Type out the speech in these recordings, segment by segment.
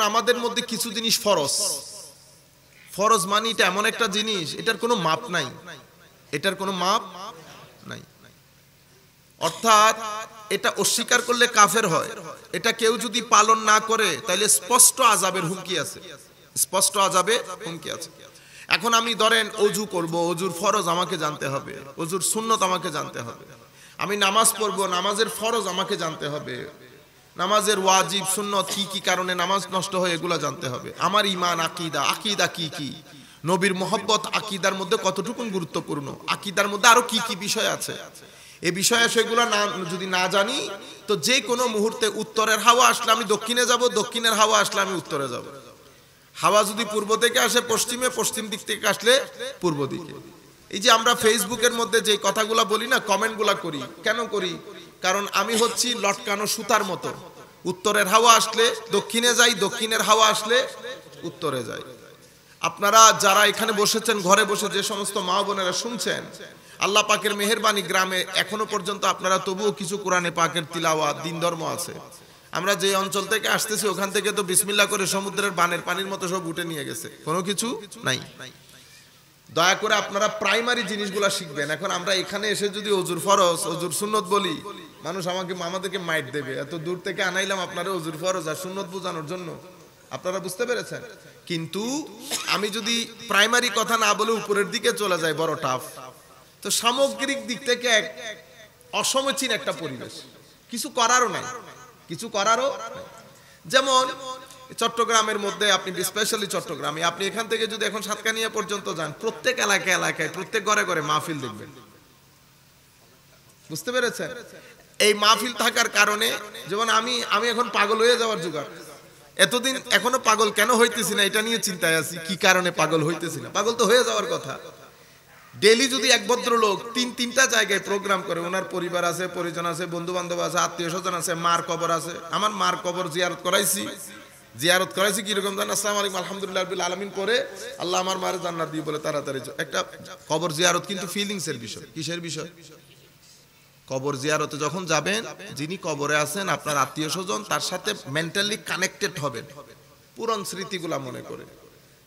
আমাদের মধ্যে কিছু জিনিস ফরজ। ফরজ মানে এটা এমন একটা জিনিস, এটার কোনো মাপ নাই। এটার কোনো মাপ নাই। অর্থাৎ এটা অস্বীকার করলে কাফের হয়। এটা কেউ যদি পালন না করে তাহলে স্পষ্ট আজাবের হুমকি আছে। স্পষ্ট আজাবে হুমকি আছে। এখন আমি ধরেন অজু করব, অজুর ফরজ আমাকে জানতে হবে, অজুর সুন্নত আমাকে জানতে হবে। আমি নামাজ পড়ব, নামাজের ফরজ আমাকে জানতে হবে। নামাজের ওয়াজিব, সুন্নত কি কি কারণে নামাজ নষ্ট হয়, এগুলো জানতে হবে। আমার ইমান আকিদা আকিদা কি কি? নবীর মোহব্বত আকিদার মধ্যে কতটুকুন গুরুত্বপূর্ণ? আকিদার মধ্যে আরও কি কি বিষয় আছে? এ বিষয়ে সেগুলো না, যদি না জানি, তো যে কোনো মুহূর্তে উত্তরের হাওয়া আসলে আমি দক্ষিণে যাব, দক্ষিণের হাওয়া আসলে আমি উত্তরে যাব। হাওয়া যদি পূর্ব থেকে আসে, পশ্চিমে, পশ্চিম দিক থেকে আসলে পূর্ব দিকে। এই যে আমরা ফেসবুকের মধ্যে যে কথাগুলো বলি না কমেন্টগুলো করি। কেন করি? কারণ আমি হচ্ছি লটকানো সুতার মতো। উত্তরের হাওয়া আসলে দক্ষিণে যাই, দক্ষিণের হাওয়া আসলে উত্তরে যাই। আপনারা যারা এখানে বসেছেন, ঘরে বসে যে সমস্ত মা বোনেরা শুনছেন, আল্লাহ পাকের মেহেরবানি গ্রামে এখনও পর্যন্ত আপনারা তবুও কিছু কোরআনে পাকের তিলাওয়া দিন ধর্ম আছে। আমরা যে অঞ্চল থেকে আসতেছি, ওখান থেকে তো বিসমিল্লা করে সমুদ্রের বানের পানির মতো সব উঠে নিয়ে গেছে। কোনো কিছু নাই। দয়া করে আপনারা প্রাইমারি জিনিসগুলা শিখবেন। এখন আমরা এখানে এসে যদি অজুর ফরজ, অজুর সুন্নত বলি মানুষ আমাকে, আমাদেরকে মাইট দেবে। এত দূর থেকে আনাইলাম আপনারা অজুর ফরজ আর সুন্নত বোঝানোর জন্য। আপনারা বুঝতে পেরেছেন? কিন্তু আমি যদি প্রাইমারি কথা না বলে উপরের দিকে চলে যাই, বড় টাফ তো সামগ্রিক দিক থেকে এক অসমচীন একটা পরিবেশ। কিছু করারও নাই। কিছু করারও যেমন চট্টগ্রামের মধ্যে আপনি স্পেশালি চট্টগ্রামে, আপনি এখান থেকে যদি এখন সাতকানিয়া পর্যন্ত যান, প্রত্যেক এলাকায় এলাকায়, প্রত্যেক ঘরে ঘরে মাহফিল দেখবেন। বুঝতে পেরেছেন? এই মাহফিল থাকার কারণে যেমন আমি আমি এখন পাগল হয়ে যাওয়ার জোগাড়। এতদিন এখনও পাগল কেন হইতেছি না এটা নিয়ে চিন্তায় আছি, কি কারণে পাগল হইতেছি না? পাগল তো হয়ে যাওয়ার কথা। ডেলি যদি এক ভদ্রলোক তিন, তিনটা জায়গায় প্রোগ্রাম করে, ওনার পরিবার আছে, পরিজন আছে বন্ধু বান্ধব আছে আত্মীয় স্বজন আছে, মার কবর আছে। আমার মার কবর জিয়ারত করাইছি। জিয়ারত করাইছি কীরকম জান আসসালাম আলাইকুম, আলহামদুলিল্লাহ রাব্বিল আলামিন করে আল্লাহ আমার মারে জান্নাত দিয়ে বলে তাড়াতাড়ি একটা কবর জিয়ারত কিন্তু ফিলিংসের বিষয়। কিসের বিষয়? কবর জিয়ারতে যখন যাবেন, যিনি কবরে আছেন, আপনার আত্মীয় স্বজন তার সাথে মেন্টালি কানেক্টেড হবেন। পুরন স্মৃতিগুলা মনে করে।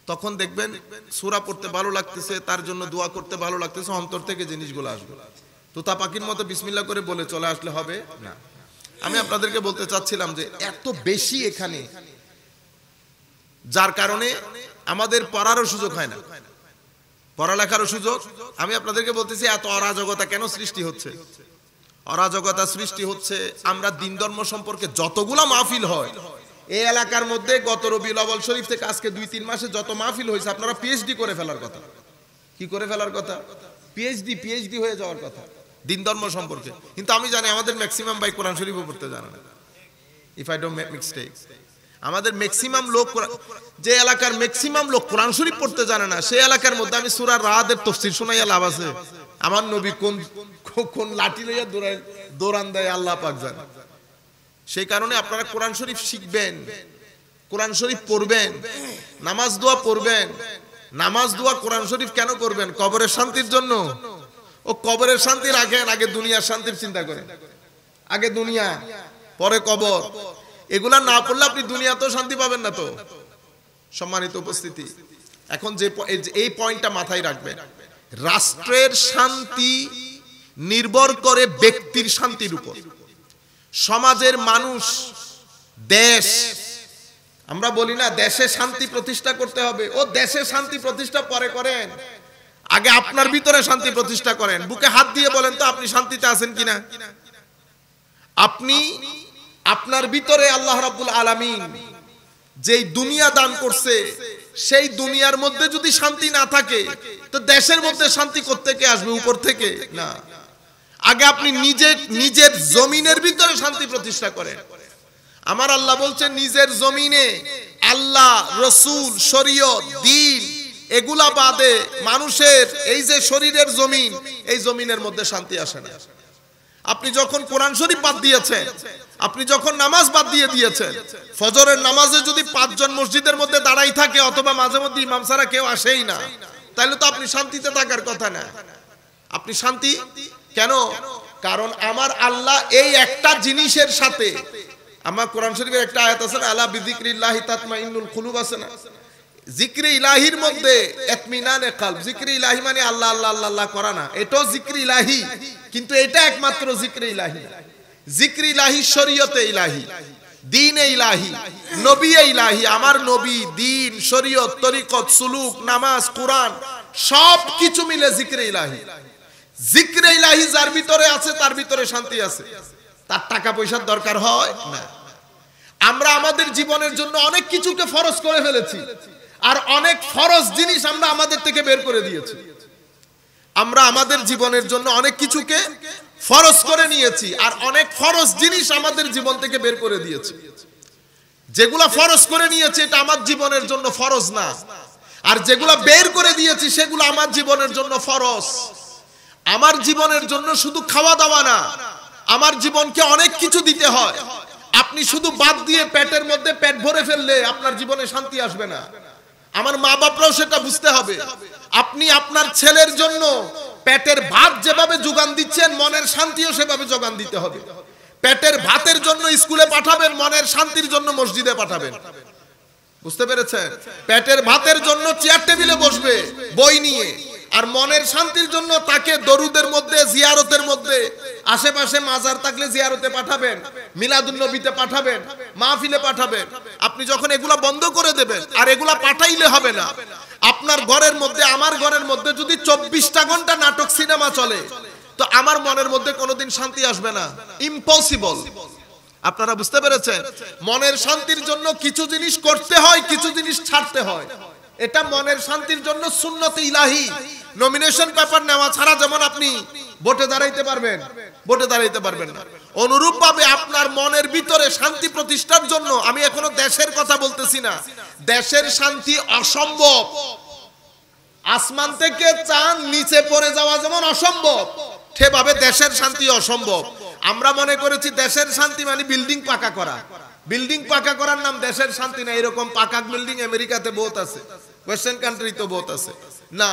তখন দেখবেন সূরা পড়তে ভালো লাগতেছে, তার জন্য দোয়া করতে ভালো লাগতেছে, অন্তর থেকে জিনিসগুলো আসবে। তোতা পাখির মতো বিসমিল্লা করে বলে চলে আসলে হবে? না। আমি আপনাদেরকে বলতে চাচ্ছিলাম যে, এত বেশি এখানে, যার কারণে আমাদের পড়ারও সুযোগ হয় না। পড়ালেখারও সুযোগ। আমি আপনাদেরকে বলতেছি, এত অরাজকতা কেন সৃষ্টি হচ্ছে? অরাজকতা সৃষ্টি হচ্ছে, আমরা দিন ধর্ম সম্পর্কে যতগুলা মাহফিল হয়, এই এলাকার মধ্যে গত রবি লবল শরীফ থেকে আজকে দুই তিন মাসে যত মাহফিল হয়েছে, আপনারা পিএইচডি করে ফেলার কথা। কি করে ফেলার কথা? পিএইচডি পিএইচডি হয়ে যাওয়ার কথা। দিন ধর্ম সম্পর্কে। কিন্তু আমি জানি আমাদের ম্যাক্সিমাম ভাই কোরআন শরীফও পড়তে জানে না। ইফ আই ডোন্ট মিস্টেক আমাদের ম্যাক্সিমাম লোক যে এলাকার ম্যাক্সিমাম লোক কোরআন শরীফ পড়তে জানে না সেই এলাকার মধ্যে আমি সূরা রাদের তফসির শোনাইয়া লাভ আছে। আমার নবী কোন কোন লাঠি লইয়া দৌড়ায়, দৌড়ান দেয়, আল্লাহ পাক জানে। সেই কারণে আপনারা কোরআন শরীফ শিখবেন, কোরআন শরীফ পড়বেন, নামাজ দোয়া পড়বেন। নামাজ দোয়া কোরআন শরীফ কেন করবেন কবরের শান্তির জন্য। ও কবরের শান্তি রাখেন আগে দুনিয়ার শান্তির চিন্তা করেন। আগে দুনিয়া, পরে কবর। এগুলা না পড়লে আপনি দুনিয়াতেও শান্তি পাবেন না তো। সম্মানিত উপস্থিতি। এখন যে- এই পয়েন্টটা মাথায় রাখবেন। রাষ্ট্রের শান্তি নির্ভর করে ব্যক্তির শান্তির উপর। সমাজের মানুষ, দেশ, আমরা বলি না দেশে শান্তি প্রতিষ্ঠা করতে হবে। ও দেশে শান্তি প্রতিষ্ঠা পরে করেন। আগে আপনার ভিতরে শান্তি প্রতিষ্ঠা করেন। বুকে হাত দিয়ে বলেন তো, আপনি শান্তিতে আছেন কিনা? আপনি, আপনার ভিতরে আল্লাহ রাব্বুল আলামিন যেই দুনিয়া দান করছে সেই দুনিয়ার মধ্যে যদি শান্তি না থাকে, তো দেশের মধ্যে শান্তি থেকে আসবে, উপর থেকে? না। আগে আপনি নিজে, নিজের জমিনের ভিতরে শান্তি প্রতিষ্ঠা করেন। আমার আল্লাহ বলছেন, নিজের জমিনে আল্লাহ, রসুল, শরীয়ত, দিন, এগুলা বাদে মানুষের এই যে শরীরের জমিন, এই জমিনের মধ্যে শান্তি আসে না। আপনি যখন কোরআন শরীফ বাদ দিয়েছেন, আপনি যখন নামাজ বাদ দিয়ে দিয়েছেন, ফজরের নামাজে যদি পাঁচজন মসজিদের মধ্যে দাঁড়াই থাকে অথবা মাঝে মধ্যে ইমাম ছাড়া কেউ আসেই না, তাহলে তো আপনি শান্তিতে থাকার কথা না। আপনি শান্তি? কেন? কারণ আমার আল্লাহ এই একটা জিনিসের সাথে, আমার কোরআন শরীফের একটা আয়াত আছে না, আলা বিযিকরিল্লাহি তাতমাইন্নুল কুলুব আছে না? জিক্রে ইলাহির মধ্যে এতমিনানে কালব। জিক্রে ইলাহি মানে আল্লাহ আল্লাহ আল্লাহ আল্লাহ করা না। এটাও জিক্রে ইলাহি, কিন্তু এটা একমাত্র জিক্রে ইলাহি জিক্রে ইলাহি শরীয়তে ইলাহি, দিনে ইলাহি নবী ইলাহি, আমার নবী, দিন, শরীয়ত, তরিকত, সুলুক, নামাজ, কোরআন সব কিছু মিলে জিক্রে ইলাহি। জিক্রে ইলাহি যার ভিতরে আছে, তার ভিতরে শান্তি আছে। তার টাকা পয়সার দরকার হয়? না। আমরা আমাদের জীবনের জন্য অনেক কিছুকে ফরজ করে ফেলেছি। আর অনেক ফরজ জিনিস আমরা আমাদের থেকে বের করে দিয়েছি। আমরা আমাদের জীবনের জন্য অনেক কিছুকে ফরজ করে নিয়েছি আর অনেক ফরজ জিনিস আমাদের জীবন থেকে বের করে দিয়েছি। যেগুলা ফরজ করে নিয়েছি, এটা আমার জীবনের জন্য ফরজ না। আর যেগুলা বের করে দিয়েছি, সেগুলো আমার জীবনের জন্য ফরজ। আমার জীবনের জন্য শুধু খাওয়া দাওয়া না, আমার জীবনকে অনেক কিছু দিতে হয়। আপনি শুধু বাদ দিয়ে পেটের মধ্যে পেট ভরে ফেললে আপনার জীবনে শান্তি আসবে না। আমার মা বাপরাও সেটা বুঝতে হবে। আপনি আপনার ছেলের জন্য পেটের ভাত যেভাবে যোগান দিচ্ছেন, মনের শান্তিও সেভাবে যোগান দিতে হবে। পেটের ভাতের জন্য স্কুলে পাঠাবেন, মনের শান্তির জন্য মসজিদে পাঠাবেন। বুঝতে পেরেছেন? পেটের ভাতের জন্য চেয়ার টেবিলে বসবে, বই নিয়ে। আর মনের শান্তির জন্য তাকে দরুদের মধ্যে, জিয়ারতের মধ্যে, আশেপাশে মাজার থাকলে জিয়ারতে পাঠাবেন, মিলাদুন নবীতে পাঠাবেন, মাহফিলে পাঠাবেন। আপনি যখন এগুলা বন্ধ করে দেবেন, আর এগুলা পাঠাইলে হবে না। আপনার ঘরের মধ্যে, আমার ঘরের মধ্যে যদি চব্বিশটা ঘণ্টা নাটক, সিনেমা চলে, তো আমার মনের মধ্যে কোনোদিন শান্তি আসবে না। ইম্পসিবল আপনারা বুঝতে পেরেছেন? মনের শান্তির জন্য কিছু জিনিস করতে হয়, কিছু জিনিস ছাড়তে হয়। এটা মনের শান্তির জন্য সুন্নতে ইলাহি। নমিনেশন পেপার নেওয়া ছাড়া যেমন আপনি ভোটে দাঁড়াইতে পারবেন, ভোটে দাঁড়াইতে পারবেন না। অনুরূপ ভাবে আপনার মনের ভিতরে শান্তি প্রতিষ্ঠার জন্য আমি এখনও দেশের কথা বলতেছি না। দেশের শান্তি অসম্ভব। আসমান থেকে চান নিচে পড়ে যাওয়া যেমন অসম্ভব, সেভাবে দেশের শান্তি অসম্ভব। আমরা মনে করেছি দেশের শান্তি মানে বিল্ডিং পাকা করা। বিল্ডিং পাকা করার নাম দেশের শান্তি না, এরকম পাকা বিল্ডিং আমেরিকাতে বহুত আছে। ওয়েস্টার্ন কান্ট্রি তো বহুত আছে। না,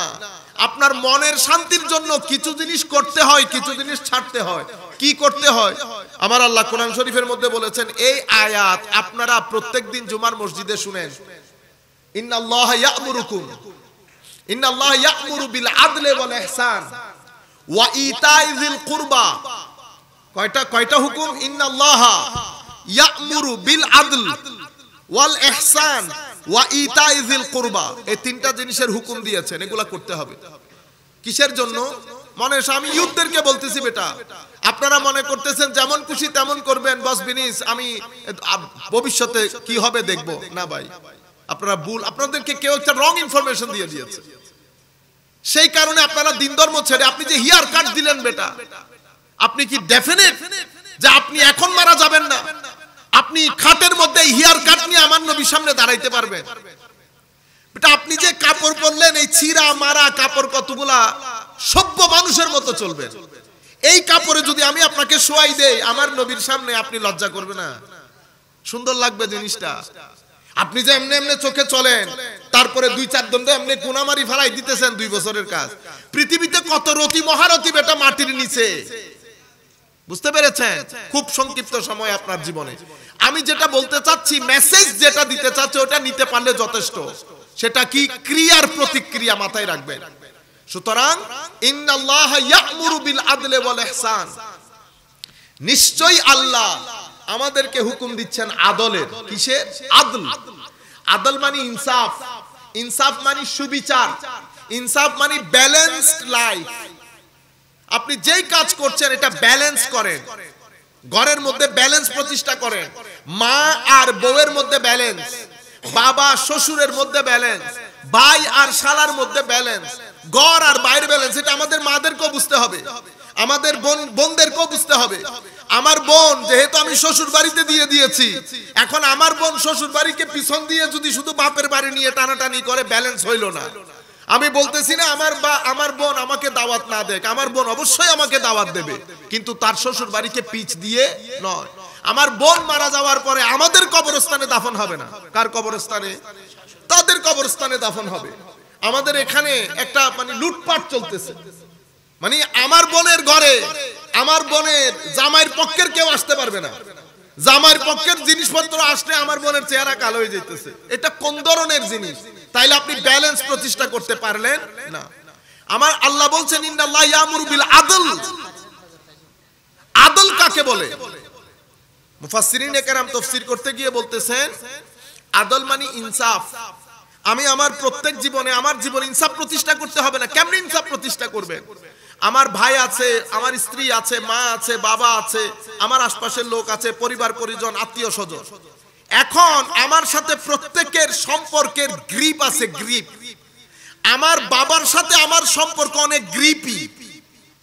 আপনার মনের শান্তির জন্য কিছু জিনিস করতে হয়, কিছু জিনিস ছাড়তে হয়। কি করতে হয়? আমার আল্লাহ কোরআন শরীফের মধ্যে বলেছেন, এই আয়াত আপনারা প্রত্যেকদিন জুমার মসজিদে শুনেন। ইন্নাল্লাহ ইয়ামুরুকুম। ইন্নাল্লাহ ইয়ামুরু বিল আদলি ওয়াল ইহসান। ওয়া ইতাইযিল কুরবা। কয়টা কয়টা হুকুম? ইন্নাল্লাহ ইয়ামুরু বিল আদল ওয়াল ইহসান। ওয়া ইতাইযিল কুরবা। এই তিনটা জিনিসের হুকুম দিয়েছেন, এগুলা করতে হবে। কিসের জন্য? মনে আমি ইউথদেরকে বলতেছি বেটা। আপনারা মনে করতেছেন, যেমন খুশি তেমন করবেন, বস বিনিস, আমি ভবিষ্যতে কি হবে দেখব। না ভাই, আপনারা ভুল, আপনাদেরকে কেউ একটা রং ইনফরমেশন দিয়ে দিয়েছে। সেই কারণে আপনারা দিন ধর্ম ছেড়ে, আপনি যে হিয়ার কাট দিলেন বেটা, আপনি কি ডেফিনেট যে আপনি এখন মারা যাবেন না। আপনি খাতের মধ্যে হিয়ার কাট নিয়ে আমার নবীর সামনে দাঁড়াইতে পারবেন। আপনি যে কাপড় পরলেন, এই ছিঁড়া, মারা, কাপড় কতগুলা সভ্য মানুষের মতো চলবে। এই কাপড়ে যদি আমি আপনাকে শোয়াই দেই, আমার নবীর সামনে আপনি লজ্জা করবে না। সুন্দর লাগবে জিনিসটা। আপনি যে এমনি এমনি চোখে চলেন, তারপরে দুই চার দণ্ড এমনি কোনামারি ফেলাই দিতেছেন দুই বছরের কাজ। পৃথিবীতে কত রতি মহারতি বেটা মাটির নিচে। বুঝতে পেরেছেন? খুব সংক্ষিপ্ত সময় আপনার জীবনে। আমি যেটা বলতে চাচ্ছি মেসেজ যেটা দিতে চাচ্ছি, ওটা নিতে পারলে যথেষ্ট। সেটা কি? ক্রিয়ার প্রতিক্রিয়া মাথায় রাখবেন। সুতরাং, ইন্নাল্লাহ ইয়ামুরু বিল আদলি ওয়াল ইহসান। নিশ্চয়ই আল্লাহ আমাদেরকে হুকুম দিচ্ছেন আদলের। কিসের? আদল। আদল মানে ইনসাফ। ইনসাফ মানে সুবিচার। ইনসাফ মানে ব্যালেন্সড লাইফ আপনি যেই কাজ করছেন, এটা ব্যালেন্স করেন। ঘরের মধ্যে ব্যালেন্স প্রতিষ্ঠা করেন। মা আর বউয়ের মধ্যে ব্যালেন্স বাবা শ্বশুরের মধ্যে ব্যালেন্স ভাই আর শালার মধ্যে ব্যালেন্স গড় আর বাইরে ব্যালেন্স এটা আমাদের মাদেরকেও বুঝতে হবে। আমাদের বোন, বোনদেরকেও বুঝতে হবে। আমার বোন, যেহেতু আমি শ্বশুর বাড়িতে দিয়ে দিয়েছি, এখন আমার বোন শ্বশুর বাড়িকে পিছন দিয়ে যদি শুধু বাপের বাড়ি নিয়ে টানাটানি করে ব্যালেন্স হইল না। আমি বলতেছি না, আমার বা, আমার বোন আমাকে দাওয়াত না দেখ আমার বোন অবশ্যই আমাকে দাওয়াত দেবে। কিন্তু তার শ্বশুর বাড়িকে পিচ দিয়ে নয়। আমার বোন মারা যাওয়ার পরে আমাদের কবরস্থানে দাফন হবে না। কার কবরস্থানে? তাদের কবরস্থানে দাফন হবে। আমাদের এখানে একটা মানে লুটপাট চলতেছে। মানে আমার বোনের ঘরে, আমার বোনের জামাইয়ের পক্ষের কেউ আসতে পারবে না। জামার পক্ষের জিনিসপত্র আসলে আমার বোনের চেহারা কালো হয়ে যেতেছে এটা কোন ধরনের জিনিস? তাইলে আপনি ব্যালেন্স প্রতিষ্ঠা করতে পারলেন? না। আমার আল্লাহ বলছেন আদল। আদল কাকে বলে? করতে গিয়ে বলতেছেন, আদল মানে ইনসাফ। আমি আমার প্রত্যেক জীবনে আমার জীবন ইনসাফ প্রতিষ্ঠা করতে হবে না। কেমন ইনসাফ প্রতিষ্ঠা করবেন? আমার ভাই আছে, আমার স্ত্রী আছে, মা আছে, বাবা আছে, আমার আশপাশের লোক আছে, পরিবার, পরিজন আত্মীয় স্বজন এখন আমার সাথে প্রত্যেকের সম্পর্কের গ্রিপ আছে গ্রিপ আমার বাবার সাথে আমার সম্পর্ক অনেক গ্রিপি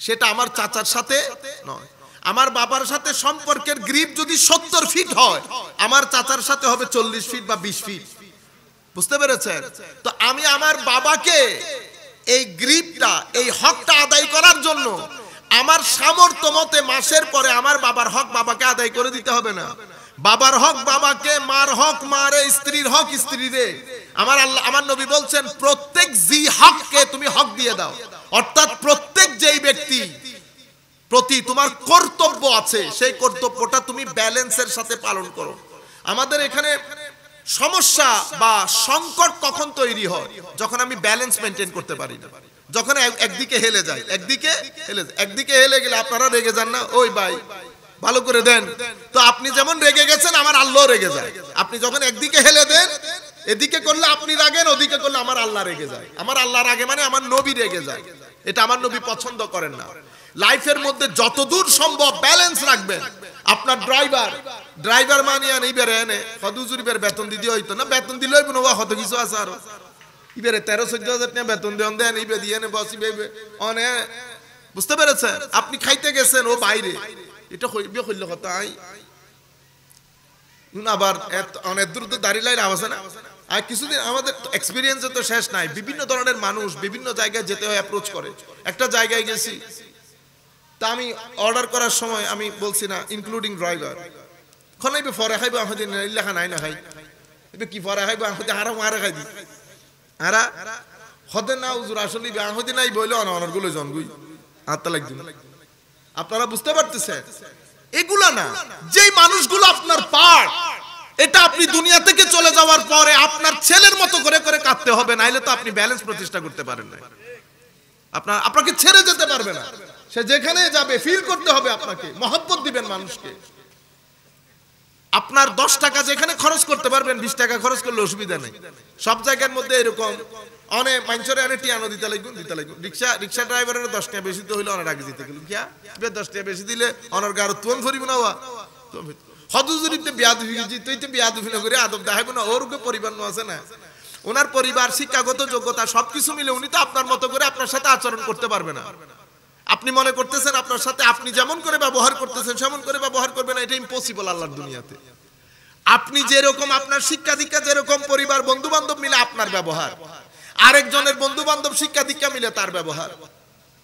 সেটা আমার চাচার সাথে নয়। আমার বাবার সাথে সম্পর্কের গ্রিপ যদি সত্তর ফিট হয় আমার চাচার সাথে হবে চল্লিশ ফিট বা বিশ ফিট বুঝতে পেরেছেন? তো আমি আমার বাবাকে এই গ্রিপটা এই হকটা আদায় করার জন্য আমার সামর্থ্য মতে মাসের পরে আমার বাবার হক বাবাকে আদায় করে দিতে হবে না। বাবার হক বাবাকে, মার হক, মারে, স্ত্রীর হক, স্ত্রীরে। আমার আল্লাহ, আমার নবী বলছেন, প্রত্যেক জি হককে তুমি হক দিয়ে দাও। অর্থাৎ প্রত্যেক যেই ব্যক্তি প্রতি তোমার কর্তব্য আছে, সেই কর্তব্যটা তুমি ব্যালেন্সের সাথে পালন করো। আমাদের এখানে সমস্যা বা সংকট কখন তৈরি হয়? যখন আমি ব্যালেন্স মেনটেন করতে পারি না। যখন একদিকে হেলে যায় একদিকে হেলে যায় একদিকে হেলে গেলে আপনারা রেগে যান না, ওই ভাই ভালো করে দেন। তো আপনি যেমন রেগে গেছেন, আমার আল্লাহ রেগে যায়। আপনি যখন একদিকে হেলে দেন, এদিকে করলে আপনি রাগেন, ওদিকে করলে আমার আল্লাহ রেগে যায়। আমার আল্লাহ রাগে মানে আমার নবী রেগে যায়। এটা আমার নবী পছন্দ করেন না। লাইফের মধ্যে যতদূর সম্ভব ব্যালেন্স রাখবেন। আপনার ড্রাইভার ড্রাইভার মানিয়া নেই বেড়ে এনে হদুজুরি বের বেতন দিতে হইতো না? বেতন দিলে হইব না হত কিছু আছে আরও। ইবেরে তেরো, চোদ্দ হাজার টাকা বেতন দেন দেন, ইবে দিয়ে বসি বেবে অনে, বুঝতে পেরেছেন? আপনি খাইতে গেছেন, ও বাইরে। এটা হইবে হইল কথা আই। নুন আবার অনেক দূর তো দাঁড়িয়ে লাইন আওয়াজে না? আর কিছুদিন আমাদের এক্সপিরিয়েন্সে তো শেষ নাই। বিভিন্ন ধরনের মানুষ বিভিন্ন জায়গায় যেতে হয় অ্যাপ্রোচ করে। একটা জায়গায় গেছি। তা আমি অর্ডার করার সময় আমি বলছি না ইনক্লুডিং ড্রাইভার খনাইবে ফরে খাইবে আমাদের লেখা নাই না খাই। কি ফরে খাইবে আমাদের হারা মারা খাই দি হারা হদে না উজুর আসলে আহদি নাই বইলে অনরগুলো জনগুই আত্মা লাগবে আপনারা বুঝতে পারতেছেন? এগুলা না। যেই মানুষগুলো আপনার পার্ট এটা আপনি দুনিয়া থেকে চলে যাওয়ার পরে আপনার ছেলের মতো করে করে কাঁদতে হবে, নাইলে তো আপনি ব্যালেন্স প্রতিষ্ঠা করতে পারেন না আপনার আপনাকে ছেড়ে যেতে পারবে না। সে যেখানে যাবে ফিল করতে হবে আপনাকে, মহব্বত দিবেন মানুষকে। আপনার দশ টাকা যেখানে খরচ করতে পারবেন, বিশ টাকা খরচ করলে অসুবিধা নেই। সব জায়গার মধ্যে এরকম। অনেক মানুষের অনেক টিয়ানো দিতে লাগুন দিতে লাগুন রিক্সা রিক্সা ড্রাইভারের দশ টাকা বেশি তো হইলে অনেক আগে দিতে গেল কিয়া? এবার দশ টাকা বেশি দিলে অনার গারো তুম ফরিব না হওয়া হদুজুরিতে বিয়া দুফি গেছি, তুই তো বিয়া দুফি করে, আদব দেখাইব না। ওর উপরে পরিবার নো আছে না। ওনার পরিবার, শিক্ষাগত যোগ্যতা সবকিছু মিলে উনি তো আপনার মতো করে আপনার সাথে আচরণ করতে পারবে না। আপনি মনে করতেছেন আপনার সাথে আপনি যেমন করে ব্যবহার করতেছেন, সেমন করে ব্যবহার করবেন না, এটা ইম্পসিবল আল্লাহর দুনিয়াতে। আপনি যেরকম আপনার শিক্ষা দীক্ষা, যেরকম পরিবার বন্ধু বান্ধব মিলে আপনার ব্যবহার। আরেকজনের বন্ধু বান্ধব শিক্ষা দীক্ষা মিলে তার ব্যবহার।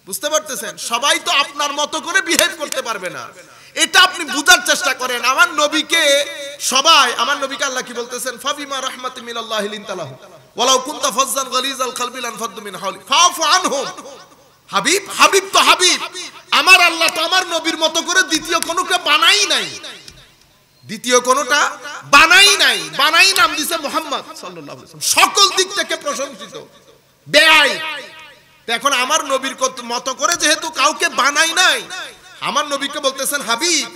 বুঝতে পারতেছেন? সবাই তো আপনার মতো করে বিহেভ করতে পারবে না। এটা আপনি বুঝার চেষ্টা করেন। আমার নবীকে সবাই, আমার নবীকে আল্লাহ কি বলতেছেন? ফাবিমা রাহমাতি মিনাল্লাহি লিনতালাহু। ওয়ালাউ কুনতা ফাজ্জান গালিজাল কলবি লানফাদ্দু মিন হাওলি। ফাফু আনহুম। হাবিব হাবিব তো হাবিব। আমার আল্লাহ তো আমার নবীর মতো করে দ্বিতীয় কোনোকে বানাই নাই। দ্বিতীয় কোনটা বানাই নাই। বানাই নাম দিছে মোহাম্মদ। সকল দিক থেকে প্রশংসিত। এখন আমার নবীর মতো করে যেহেতু কাউকে বানাই নাই, আমার নবীকে বলতেছেন, হাবিব,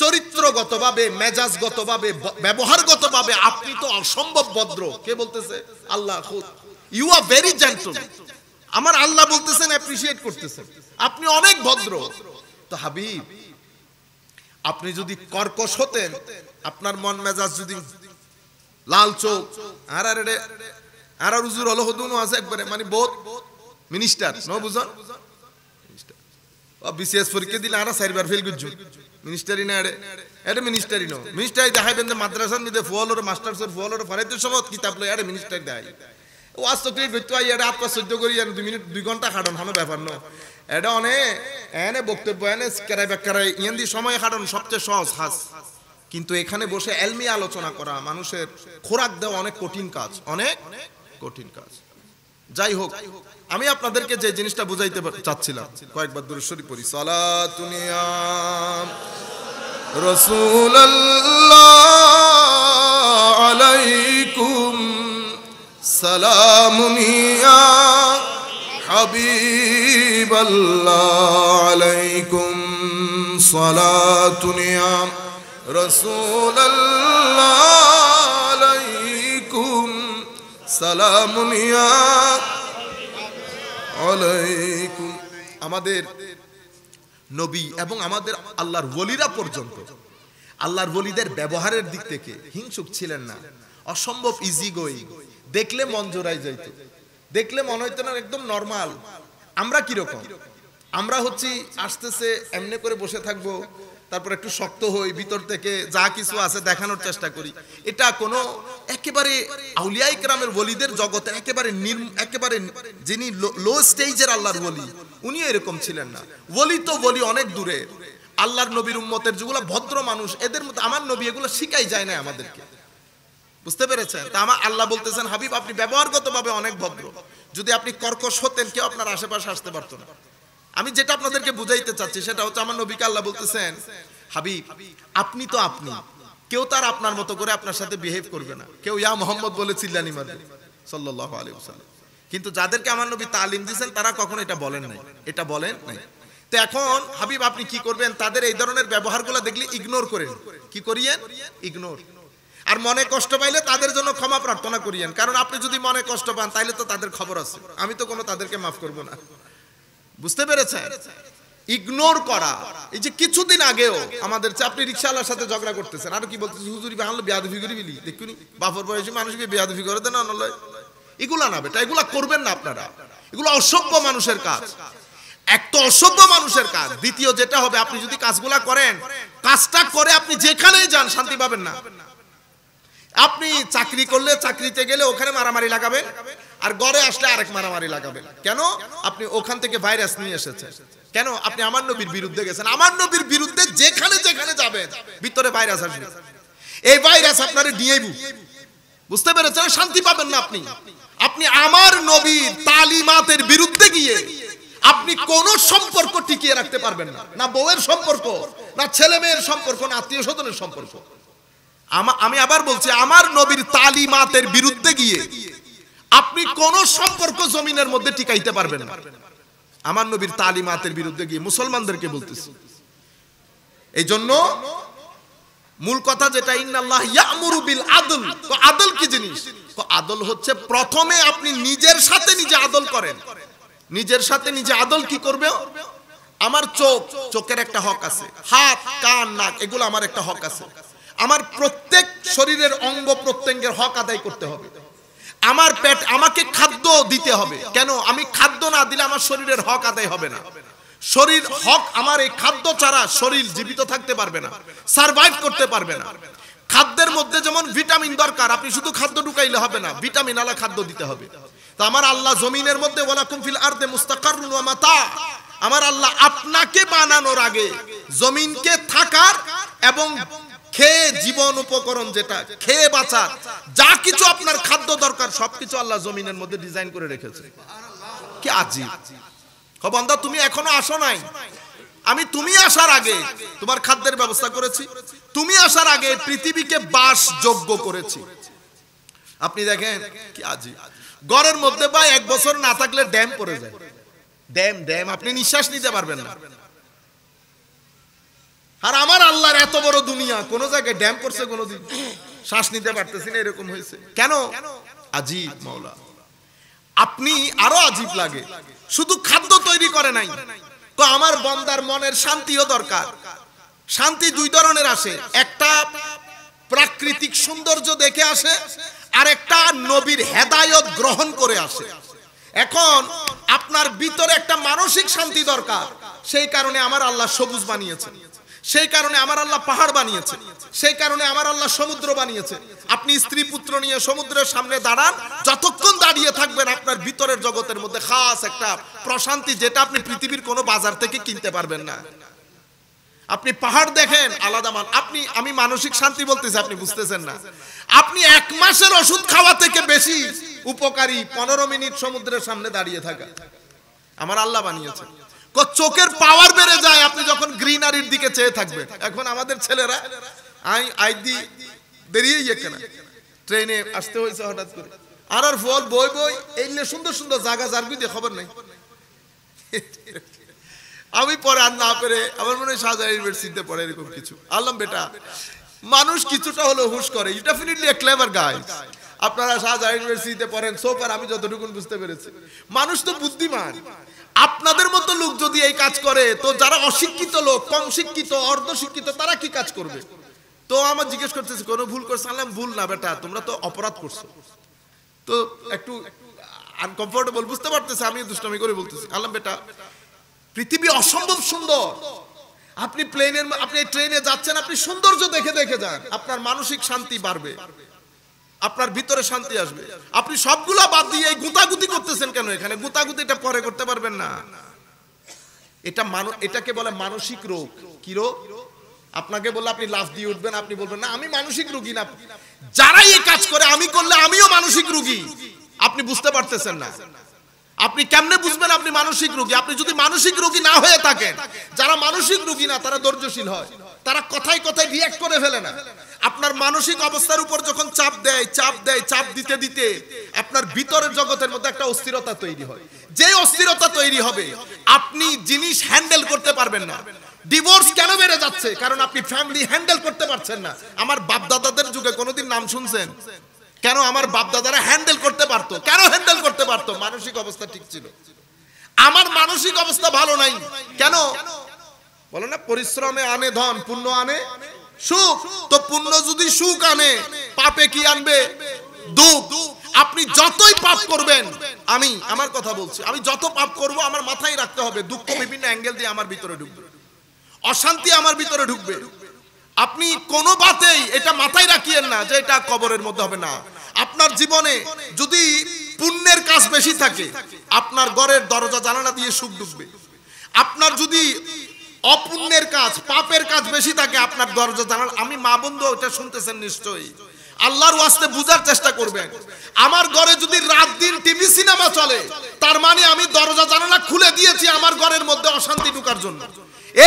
চরিত্রগতভাবে, মেজাজগতভাবে ব্যবহারগতভাবে আপনি তো অসম্ভব ভদ্র। কে বলতেছে? Allah you are very gentle আমার আল্লাহ বলতেছেন অ্যাপ্রিসিয়েট করতেছেন। আপনি অনেক ভদ্র। তো হাবিব আপনি যদি কর্কশ হতেন, আপনার মন মেজাজ যদি লাল চোখ আর আর আর আর উজুর হলো হদুন আছে একবারে মানে বহুত মিনিস্টার নো বুঝন? বিসিএস পরীক্ষা দিলে আর ফেল মিনিস্টারি না এডে এটা মিনিস্টারি নো। মিনিস্টারি দেখাইবেন যে মাদ্রাসার মধ্যে ফুয়ালোর মাস্টার্সের ফুয়ালোর ফারাইতে সময় কিতাব লই আরে মিনিস্টারি দেখাই ও আজ তো ক্রিয়েট করতে হয় এটা আত্মা সহ্য করি, আর দুই মিনিট, দুই ঘণ্টা খাটন হানো ব্যাপার ন। এটা অনেক বক্তব্য, এনে কেরাই বেকারাই ইয়েন্দি সময় কাটানো সবচেয়ে সহজ হাস। কিন্তু এখানে বসে এলমি আলোচনা করা, মানুষের খোরাক দেওয়া অনেক কঠিন কাজ, অনেক কঠিন কাজ। যাই হোক, আমি আপনাদেরকে যে জিনিসটা বুঝাইতে চাচ্ছিলাম, কয়েকবার দূরস্বরী পড়ি সালা তুনিয়াম রসুল্লাহ আলাইকুম সালামুনিয়া حبيب الله عليكم صلاة يا رسول الله عليكم سلام يا عليكم আমাদের নবী এবং আমাদের আল্লাহর ওলিরা পর্যন্ত আল্লাহর ওলিদের ব্যবহারের দিক থেকে হিংসুক ছিলেন না অসম্ভব ইজি গোয়িং দেখলে মন জোড়াই যাইত দেখলে মনে হইতো না একদম নর্মাল আমরা কীরকম? আমরা হচ্ছি, আসতেছে, এমনি করে বসে থাকব, তারপর একটু শক্ত হই, ভিতর থেকে যা কিছু আছে দেখানোর চেষ্টা করি। এটা কোনো একেবারে আউলিয়া ইকরামের ওলিদের জগতে, একেবারে একেবারে যিনি লো স্টেজের আল্লাহর ওলি, উনিও এরকম ছিলেন না। ওলি তো বলি অনেক দূরে। আল্লাহর নবীর উম্মতের যেগুলো ভদ্র মানুষ, এদের মতো আমার নবী এগুলো শিখাই যায় না আমাদেরকে। বুঝতে পেরেছেন? তা আমার আল্লাহ বলতেছেন, হাবিব, আপনি ব্যবহারগত ভাবে অনেক ভদ্র। যদি আপনি কর্কশ হতেন, কেউ আপনার আশেপাশে আসতে পারতো না। আমি যেটা আপনাদেরকে বুঝাইতে চাচ্ছি, সেটা হচ্ছে আমার নবীকে আল্লাহ বলতেছেন, হাবিব, আপনি তো আপনি। কেউ তার আপনার মতো করে আপনার সাথে বিহেভ করবে না। কেউ ইয়া মোহাম্মদ বলে চিল্লানি সাল্লাল্লাহু আলাইহি ওয়াসাল্লাম। কিন্তু যাদেরকে আমার নবী তালিম দিয়েছেন, তারা কখনো এটা বলেন নাই। এটা বলেন নাই। তো এখন, হাবিব, আপনি কি করবেন? তাদের এই ধরনের ব্যবহারগুলো দেখলে ইগনোর করেন। কি করিয়েন? ইগনোর আর মনে কষ্ট পাইলে তাদের জন্য ক্ষমা প্রার্থনা করিয়েন। কারণ আপনি যদি মনে কষ্ট পান, তাইলে তো তাদের খবর আছে। আমি তো কোনো তাদেরকে মাফ করব না। বুঝতে পেরেছেন? ইগনোর করা। এই যে কিছুদিন আগেও আমাদের আপনি রিক্সাওয়ালার সাথে ঝগড়া করতেছেন, আর কি বলতেছেন হুজুরি বাংলা বেয়াদফি করি বিলি। দেখুনি, বাপর বয়সী মানুষকে বেয়াদফি করে দেন নলয় এগুলা না বেটা, এগুলা করবেন না আপনারা। এগুলো অসভ্য মানুষের কাজ। এক তো অসভ্য মানুষের কাজ। দ্বিতীয় যেটা হবে, আপনি যদি কাজগুলা করেন, কাজটা করে আপনি যেখানেই যান, শান্তি পাবেন না। আপনি চাকরি করলে চাকরিতে গেলে ওখানে মারামারি লাগাবেন, আর গড়ে আসলে আরেক মারামারি লাগাবেন। কেন? আপনি ওখান থেকে ভাইরাস নিয়ে এসেছেন। কেন? আপনি আমার নবীর বিরুদ্ধে গেছেন। আমার নবীর বিরুদ্ধে যেখানে যেখানে যাবেন, ভিতরে ভাইরাস আসবে। এই ভাইরাস আপনারে নিয়েই বুঝতে পেরেছেন? শান্তি পাবেন না আপনি। আপনি আমার নবীর তালিমাতের বিরুদ্ধে গিয়ে আপনি কোন সম্পর্ক টিকিয়ে রাখতে পারবেন না। না বউয়ের সম্পর্ক, না ছেলে মেয়ের সম্পর্ক, না আত্মীয় স্বজনের সম্পর্ক। আমা- আবার বলছি, আমার নবীর তালিমাতের বিরুদ্ধে গিয়ে আপনি কোন সম্পর্ক জমিনের মধ্যে টিকাইতে পারবেন না। আমার নবীর তালিমাতের বিরুদ্ধে গিয়ে মুসলমানদেরকে বলতেছি। এই জন্য মূল কথা যেটা, ইন্নাল্লাহ ইয়ামুরু বিল আদল। তো আদল কি জিনিস? তো আদল হচ্ছে প্রথমে আপনি নিজের সাথে নিজে আদল করেন। নিজের সাথে নিজে আদল কি করবে? আমার চোখ, চোখের একটা হক আছে। হাত, কান, নাক, এগুলো আমার একটা হক আছে। আমার প্রত্যেক শরীরের অঙ্গ প্রত্যঙ্গের হক আদায় করতে হবে। আমার পেট আমাকে খাদ্য দিতে হবে। কেন? আমি খাদ্য না দিলে আমার শরীরের হক আদায় হবে না। শরীর হক আমার এই খাদ্য ছাড়া শরীর জীবিত থাকতে পারবে না, সারভাইভ করতে পারবে না। খাদ্যের মধ্যে যেমন ভিটামিন দরকার, আপনি শুধু খাদ্য ঢুকাইলে হবে না, ভিটামিন আলা খাদ্য দিতে হবে। তা আমার আল্লাহ জমিনের মধ্যে, ওয়ালাকুম ফিল আরদে মুস্তাকাররুন ওয়া মাতা। আমার আল্লাহ আপনাকে বানানোর আগে জমিনকে থাকার এবং খেয়ে জীবন উপকরণ যেটা, খেয়ে বাঁচার। যা কিছু আপনার খাদ্য দরকার, সবকিছু আল্লাহ জমিনের মধ্যে ডিজাইন করে রেখেছে। কি বন্ধা তুমি এখনও আসো নাই। আমি তুমি আসার আগে তোমার খাদ্যের ব্যবস্থা করেছি। তুমি আসার আগে পৃথিবীকে বাসযোগ্য করেছি। আপনি দেখেন, কি আজি ঘরের মধ্যে বা এক বছর না থাকলে ড্যাম পড়ে যায়। ড্যাম ড্যাম, আপনি নিঃশ্বাস নিতে পারবেন না। আর আমার আল্লাহর এত বড় দুনিয়া, কোন জায়গায় ড্যাম করছে কোনোদিন। শ্বাস নিতে পারতেছি না, এরকম হয়েছে। কেন? আজিব, মাওলা। আপনি আরও আজীব লাগে। শুধু খাদ্য তৈরি করে নাই। তো আমার বন্দার মনের শান্তিও দরকার। শান্তি দুই ধরনের আসে। একটা প্রাকৃতিক সৌন্দর্য দেখে আসে, আর একটা নবীর হেদায়ত গ্রহণ করে আসে। এখন আপনার ভিতরে একটা মানসিক শান্তি দরকার। সেই কারণে আমার আল্লাহ সবুজ বানিয়েছে সেই কারণে আমার আল্লাহ পাহাড় বানিয়েছে। সেই কারণে আমার আল্লাহ সমুদ্র বানিয়েছে। আপনি স্ত্রী পুত্র নিয়ে সমুদ্রের সামনে দাঁড়ান, যতক্ষণ দাঁড়িয়ে থাকবেন আপনার ভিতরের জগতের মধ্যে খাস একটা প্রশান্তি যেটা আপনি পৃথিবীর কোনো বাজার থেকে কিনতে পারবেন না। আপনি পাহাড় দেখেন, আলাদা মান আপনি আমি মানসিক শান্তি বলতেছি, আপনি বুঝতেছেন না। আপনি এক মাসের ওষুধ খাওয়া থেকে বেশি উপকারী পনেরো মিনিট সমুদ্রের সামনে দাঁড়িয়ে থাকা। আমার আল্লাহ বানিয়েছে। ক- চোখের পাওয়ার বেড়ে যায় আপনি যখন গ্রিন গ্রিনারির দিকে চেয়ে থাকবেন। এখন আমাদের ছেলেরা, আই আই দি বেরিয়ে কেনা ট্রেনে আসতে হয়েছে হঠাৎ করে। আর আর ফল বই বই এইলে সুন্দর সুন্দর জায়গা জারবি দিয়ে খবর নাই। আমি পরে আর না পেরে, আমার মনে হয় শাহজাহান ইউনিভার্সিটিতে পড়ে এরকম কিছু। আল্লাম বেটা, মানুষ কিছুটা হলো হুশ করে। You definitely a clever guy আপনারা শাহজাহান ইউনিভার্সিটিতে পড়েন সোফার আমি যতটুকু বুঝতে পেরেছি। মানুষ তো বুদ্ধিমান। আপনাদের মতো লোক যদি এই কাজ করে, তো যারা অশিক্ষিত লোক, কম শিক্ষিত, অর্ধ শিক্ষিত, তারা কি কাজ করবে? তো আমার জিজ্ঞেস করতেছি, কোনো ভুল করছে? আল্লাহ, ভুল না বেটা, তোমরা তো অপরাধ করছ। তো একটু আনকমফোর্টেবল বুঝতে পারতেছে আমি দুষ্টামি করে বলতেছি। আল্লাহ, বেটা, পৃথিবী অসম্ভব সুন্দর। আপনি প্লেনের আপনি ট্রেনে যাচ্ছেন, আপনি সৌন্দর্য দেখে দেখে যান। আপনার মানসিক শান্তি বাড়বে। আপনার ভিতরে শান্তি আসবে। আপনি সবগুলা বাদ দিয়ে এই গুতাগুতি করতেছেন কেন? এখানে গুতাগুতিটা পরে করতে পারবেন না। এটা এটাকে বলে মানসিক রোগ। কি রোগ? আপনাকে বললে আপনি লাভ দিয়ে উঠবেন, আপনি বলবেন, না, আমি মানসিক রোগী না। যারাই এই কাজ করে, আমি করলে আমিও মানসিক রোগী। আপনি বুঝতে পারতেছেন না। আপনি কেমনে বুঝবেন আপনি মানসিক রোগী? আপনি যদি মানসিক রোগী না হয়ে থাকেন, যারা মানসিক রোগী না, তারা ধৈর্যশীল হয়। তারা কথায় কথায় রিয়াক্ট করে ফেলে না। আপনার মানসিক অবস্থার উপর যখন চাপ দেয় চাপ দেয়, চাপ দিতে দিতে আপনার ভিতরের জগতের মধ্যে একটা অস্থিরতা তৈরি হয়। যে অস্থিরতা তৈরি হবে, আপনি জিনিস হ্যান্ডেল করতে পারবেন না। ডিভোর্স কেন বেড়ে যাচ্ছে? কারণ আপনি ফ্যামিলি হ্যান্ডেল করতে পারছেন না। আমার বাপ দাদাদের যুগে কোনোদিন নাম শুনছেন? কেন আমার বাপ দাদারা হ্যান্ডেল করতে পারতো? কেন হ্যান্ডেল করতে পারতো? মানসিক অবস্থা ঠিক ছিল। আমার মানসিক অবস্থা ভালো নাই। কেন? বলো না, পরিশ্রমে আনে ধন, পুণ্য আনে সুখ। তো পুণ্য যদি সুখ আনে, পাপে কি আনবে? দুঃখ। আপনি যতই পাপ করবেন, আমি আমার কথা বলছি, আমি যত পাপ করব, আমার মাথায় রাখতে হবে, দুঃখ বিভিন্ন অ্যাঙ্গেল দিয়ে আমার ভিতরে ঢুকবে। অশান্তি আমার ভিতরে ঢুকবে। আপনি কোনো বাতেই এটা মাথায় রাখিয়েন না যে এটা কবরের মধ্যে হবে না। আপনার জীবনে যদি পুণ্যের কাজ বেশি থাকে, আপনার ঘরের দরজা জানালা দিয়ে সুখ ঢুকবে। আপনার যদি অপুণ্যের কাজ, পাপের কাজ বেশি থাকে আপনার দরজা জানালা। আমি মা বন্ধু এটা শুনতেছেন নিশ্চয়ই। আল্লাহর ওয়াস্তে বুঝার চেষ্টা করবেন। আমার ঘরে যদি রাত দিন টিভি, সিনেমা চলে, তার মানে আমি দরজা, জানালা খুলে দিয়েছি আমার ঘরের মধ্যে অশান্তি ঢুকার জন্য।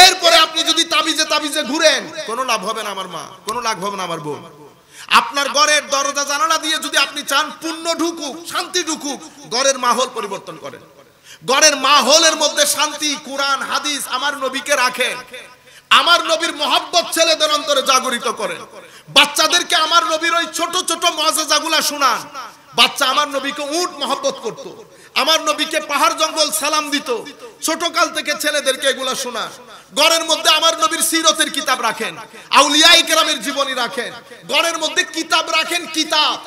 এরপরে আপনি যদি তাবিজে তাবিজে ঘুরেন, কোনো লাভ হবে না আমার মা, কোনো লাভ হবে না আমার বোন আপনার ঘরের দরজা, জানালা দিয়ে যদি আপনি চান, পুণ্য ঢুকুক, শান্তি ঢুকুক, ঘরের মাহল পরিবর্তন করেন। ঘরের মাহলের মধ্যে শান্তি, কোরআন, হাদিস আমার নবীকে রাখে। আমার নবীর মহব্বত ছেলেদের অন্তরে জাগরিত করে। বাচ্চাদেরকে আমার নবীর ওই ছোট ছোট মজাজাগুলা শোনান। বাচ্চা আমার নবীকে উট মহব্বত করত। আমার নবীকে পাহাড়, জঙ্গল সালাম দিত। ছোট কাল থেকে ছেলেদেরকে এগুলা শোনা গড়ের মধ্যে আমার নবীর সিরতের কিতাব রাখেন। আউলিয়াই কেরামের জীবনী রাখেন। গড়ের মধ্যে কিতাব রাখেন, কিতাব।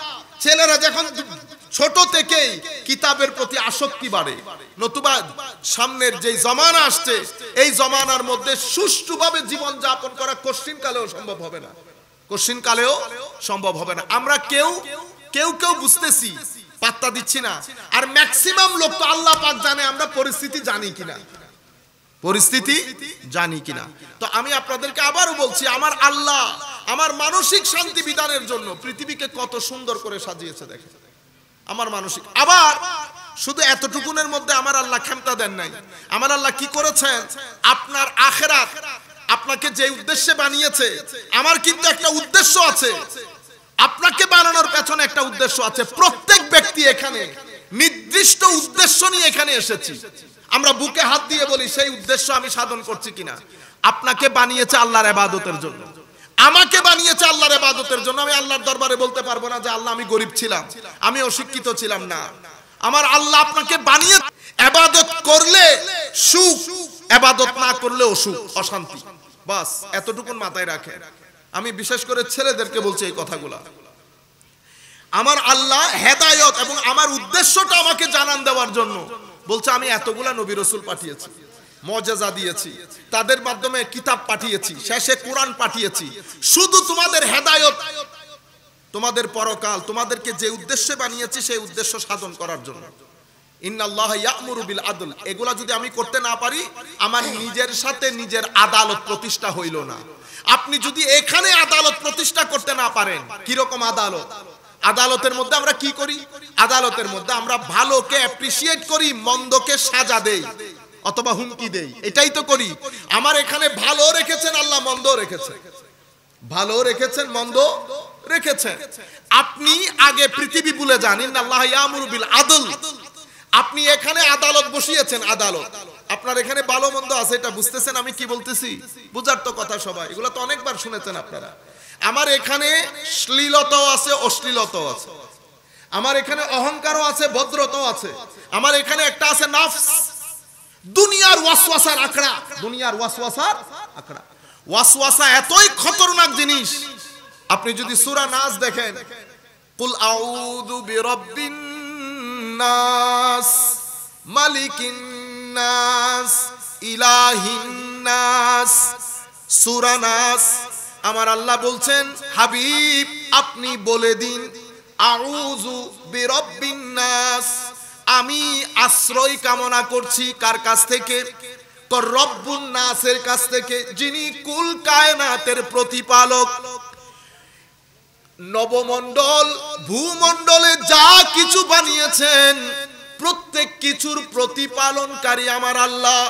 ছেলেরা যখন ছোট থেকেই কিতাবের প্রতি আসক্তি বাড়ে। নতুবা সামনের যে জমানা আসছে, এই জমানার মধ্যে সুষ্ঠুভাবে জীবন যাপন করা কশ্চিন কালেও সম্ভব হবে না। কশ্চিন কালেও সম্ভব হবে না। আমরা কেউ কেউ কেউ বুঝতেছি, পাত্তা দিচ্ছি না। আর ম্যাক্সিমাম লোক তো আল্লাহ পাক জানে আমরা পরিস্থিতি জানি কিনা। পরিস্থিতি জানি কিনা। তো আমি আপনাদেরকে আবারও বলছি, আমার আল্লাহ, আমার মানসিক শান্তি বিধানের জন্য পৃথিবীকে কত সুন্দর করে সাজিয়েছে দেখে আমার মানসিক। আবার শুধু এতটুকুনের মধ্যে আমার আল্লাহ ক্ষমতা দেন নাই। আমার আল্লাহ কি করেছেন? আপনার আখেরাত আপনাকে যে উদ্দেশ্যে বানিয়েছে, আমার কিন্তু একটা উদ্দেশ্য আছে। আপনাকে বানানোর পেছনে একটা উদ্দেশ্য আছে। প্রত্যেক ব্যক্তি এখানে নির্দিষ্ট উদ্দেশ্য নিয়ে এখানে এসেছি। আমরা বুকে হাত দিয়ে বলি, সেই উদ্দেশ্য আমি সাধন করছি কিনা? আপনাকে বানিয়েছে আল্লাহর এবাদতের জন্য। আমাকে বানিয়েছে আল্লাহর এবাদতের জন্য, আমি আল্লাহর দরবারে বলতে পারব না যে আল্লাহ আমি গরিব ছিলাম, আমি অশিক্ষিত ছিলাম না। আমার আল্লাহ আপনাকে বানিয়ে এবাদত করলে সুখ এবাদত না করলে অসুখ, অশান্তি। বাস, এতটুকুন মাথায় রাখে আমি বিশেষ করে ছেলেদেরকে বলছি এই কথাগুলা। আমার আল্লাহ হেদায়ত এবং আমার উদ্দেশ্যটা আমাকে জানান দেওয়ার জন্য বলছে, আমি এতগুলা নবী রসুল পাঠিয়েছি। মজাজা দিয়েছি। তাদের মাধ্যমে কিতাব পাঠিয়েছি, শেষে কোরআন পাঠিয়েছি। শুধু তোমাদের হেদায়ত, তোমাদের পরকাল, তোমাদেরকে যে উদ্দেশ্যে বানিয়েছি সেই উদ্দেশ্য সাধন করার জন্য। আমার নিজের সাথে নিজের আদালত প্রতিষ্ঠা হইল না। আপনি যদি এখানে আদালত প্রতিষ্ঠা করতে না পারেন, কীরকম আদালত? আদালতের মধ্যে আমরা কি করি? আদালতের মধ্যে আমরা ভালোকে অ্যাপ্রিসিয়েট করি, মন্দকে সাজা দেই। অথবা হুমকি দেই। এটাই তো করি। আমার এখানে ভালো রেখেছেন, আল্লাহ মন্দ রেখেছেন। ভালো রেখেছেন মন্দ রেখেছেন। আপনি আগে পৃথিবী ভুলে যান। আল্লাহ ইয়ামুরু বিল আদল। আপনি এখানে আদালত বসিয়েছেন, আদালত। আপনার এখানে ভালো মন্দ আছে, এটা বুঝতেছেন? আমি কি বলতেছি? বুঝার তো কথা সবাই। এগুলো তো অনেকবার শুনেছেন আপনারা। আমার এখানে শ্লীলতাও আছে, অশ্লীলতাও আছে। আমার এখানে অহংকারও আছে, ভদ্রতাও আছে। আমার এখানে একটা আছে নাফস। দুনিয়ার ওয়াসওয়াসার আখড়া দুনিয়ার ওয়াসওয়াসার আখড়া ওয়াসওয়াসা এতই খতরনাক জিনিস। আপনি যদি সূরা নাস দেখেন কুল আউযু বিরাব্বিন নাস মালিকিন নাস ইলাহিন নাস সূরা নাস। আমার আল্লাহ বলছেন হাবিব আপনি বলে দিন আউযু বিরাব্বিন নাস। আমি আশ্রয় কামনা করছি কার কাছ থেকে? তো রব্বুন নাসের কাছ থেকে, যিনি কুল কায়নাতের প্রতিপালক। নবমণ্ডল, ভূমণ্ডলে যা কিছু বানিয়েছেন, প্রত্যেক কিছুর প্রতিপালনকারী আমার আল্লাহ।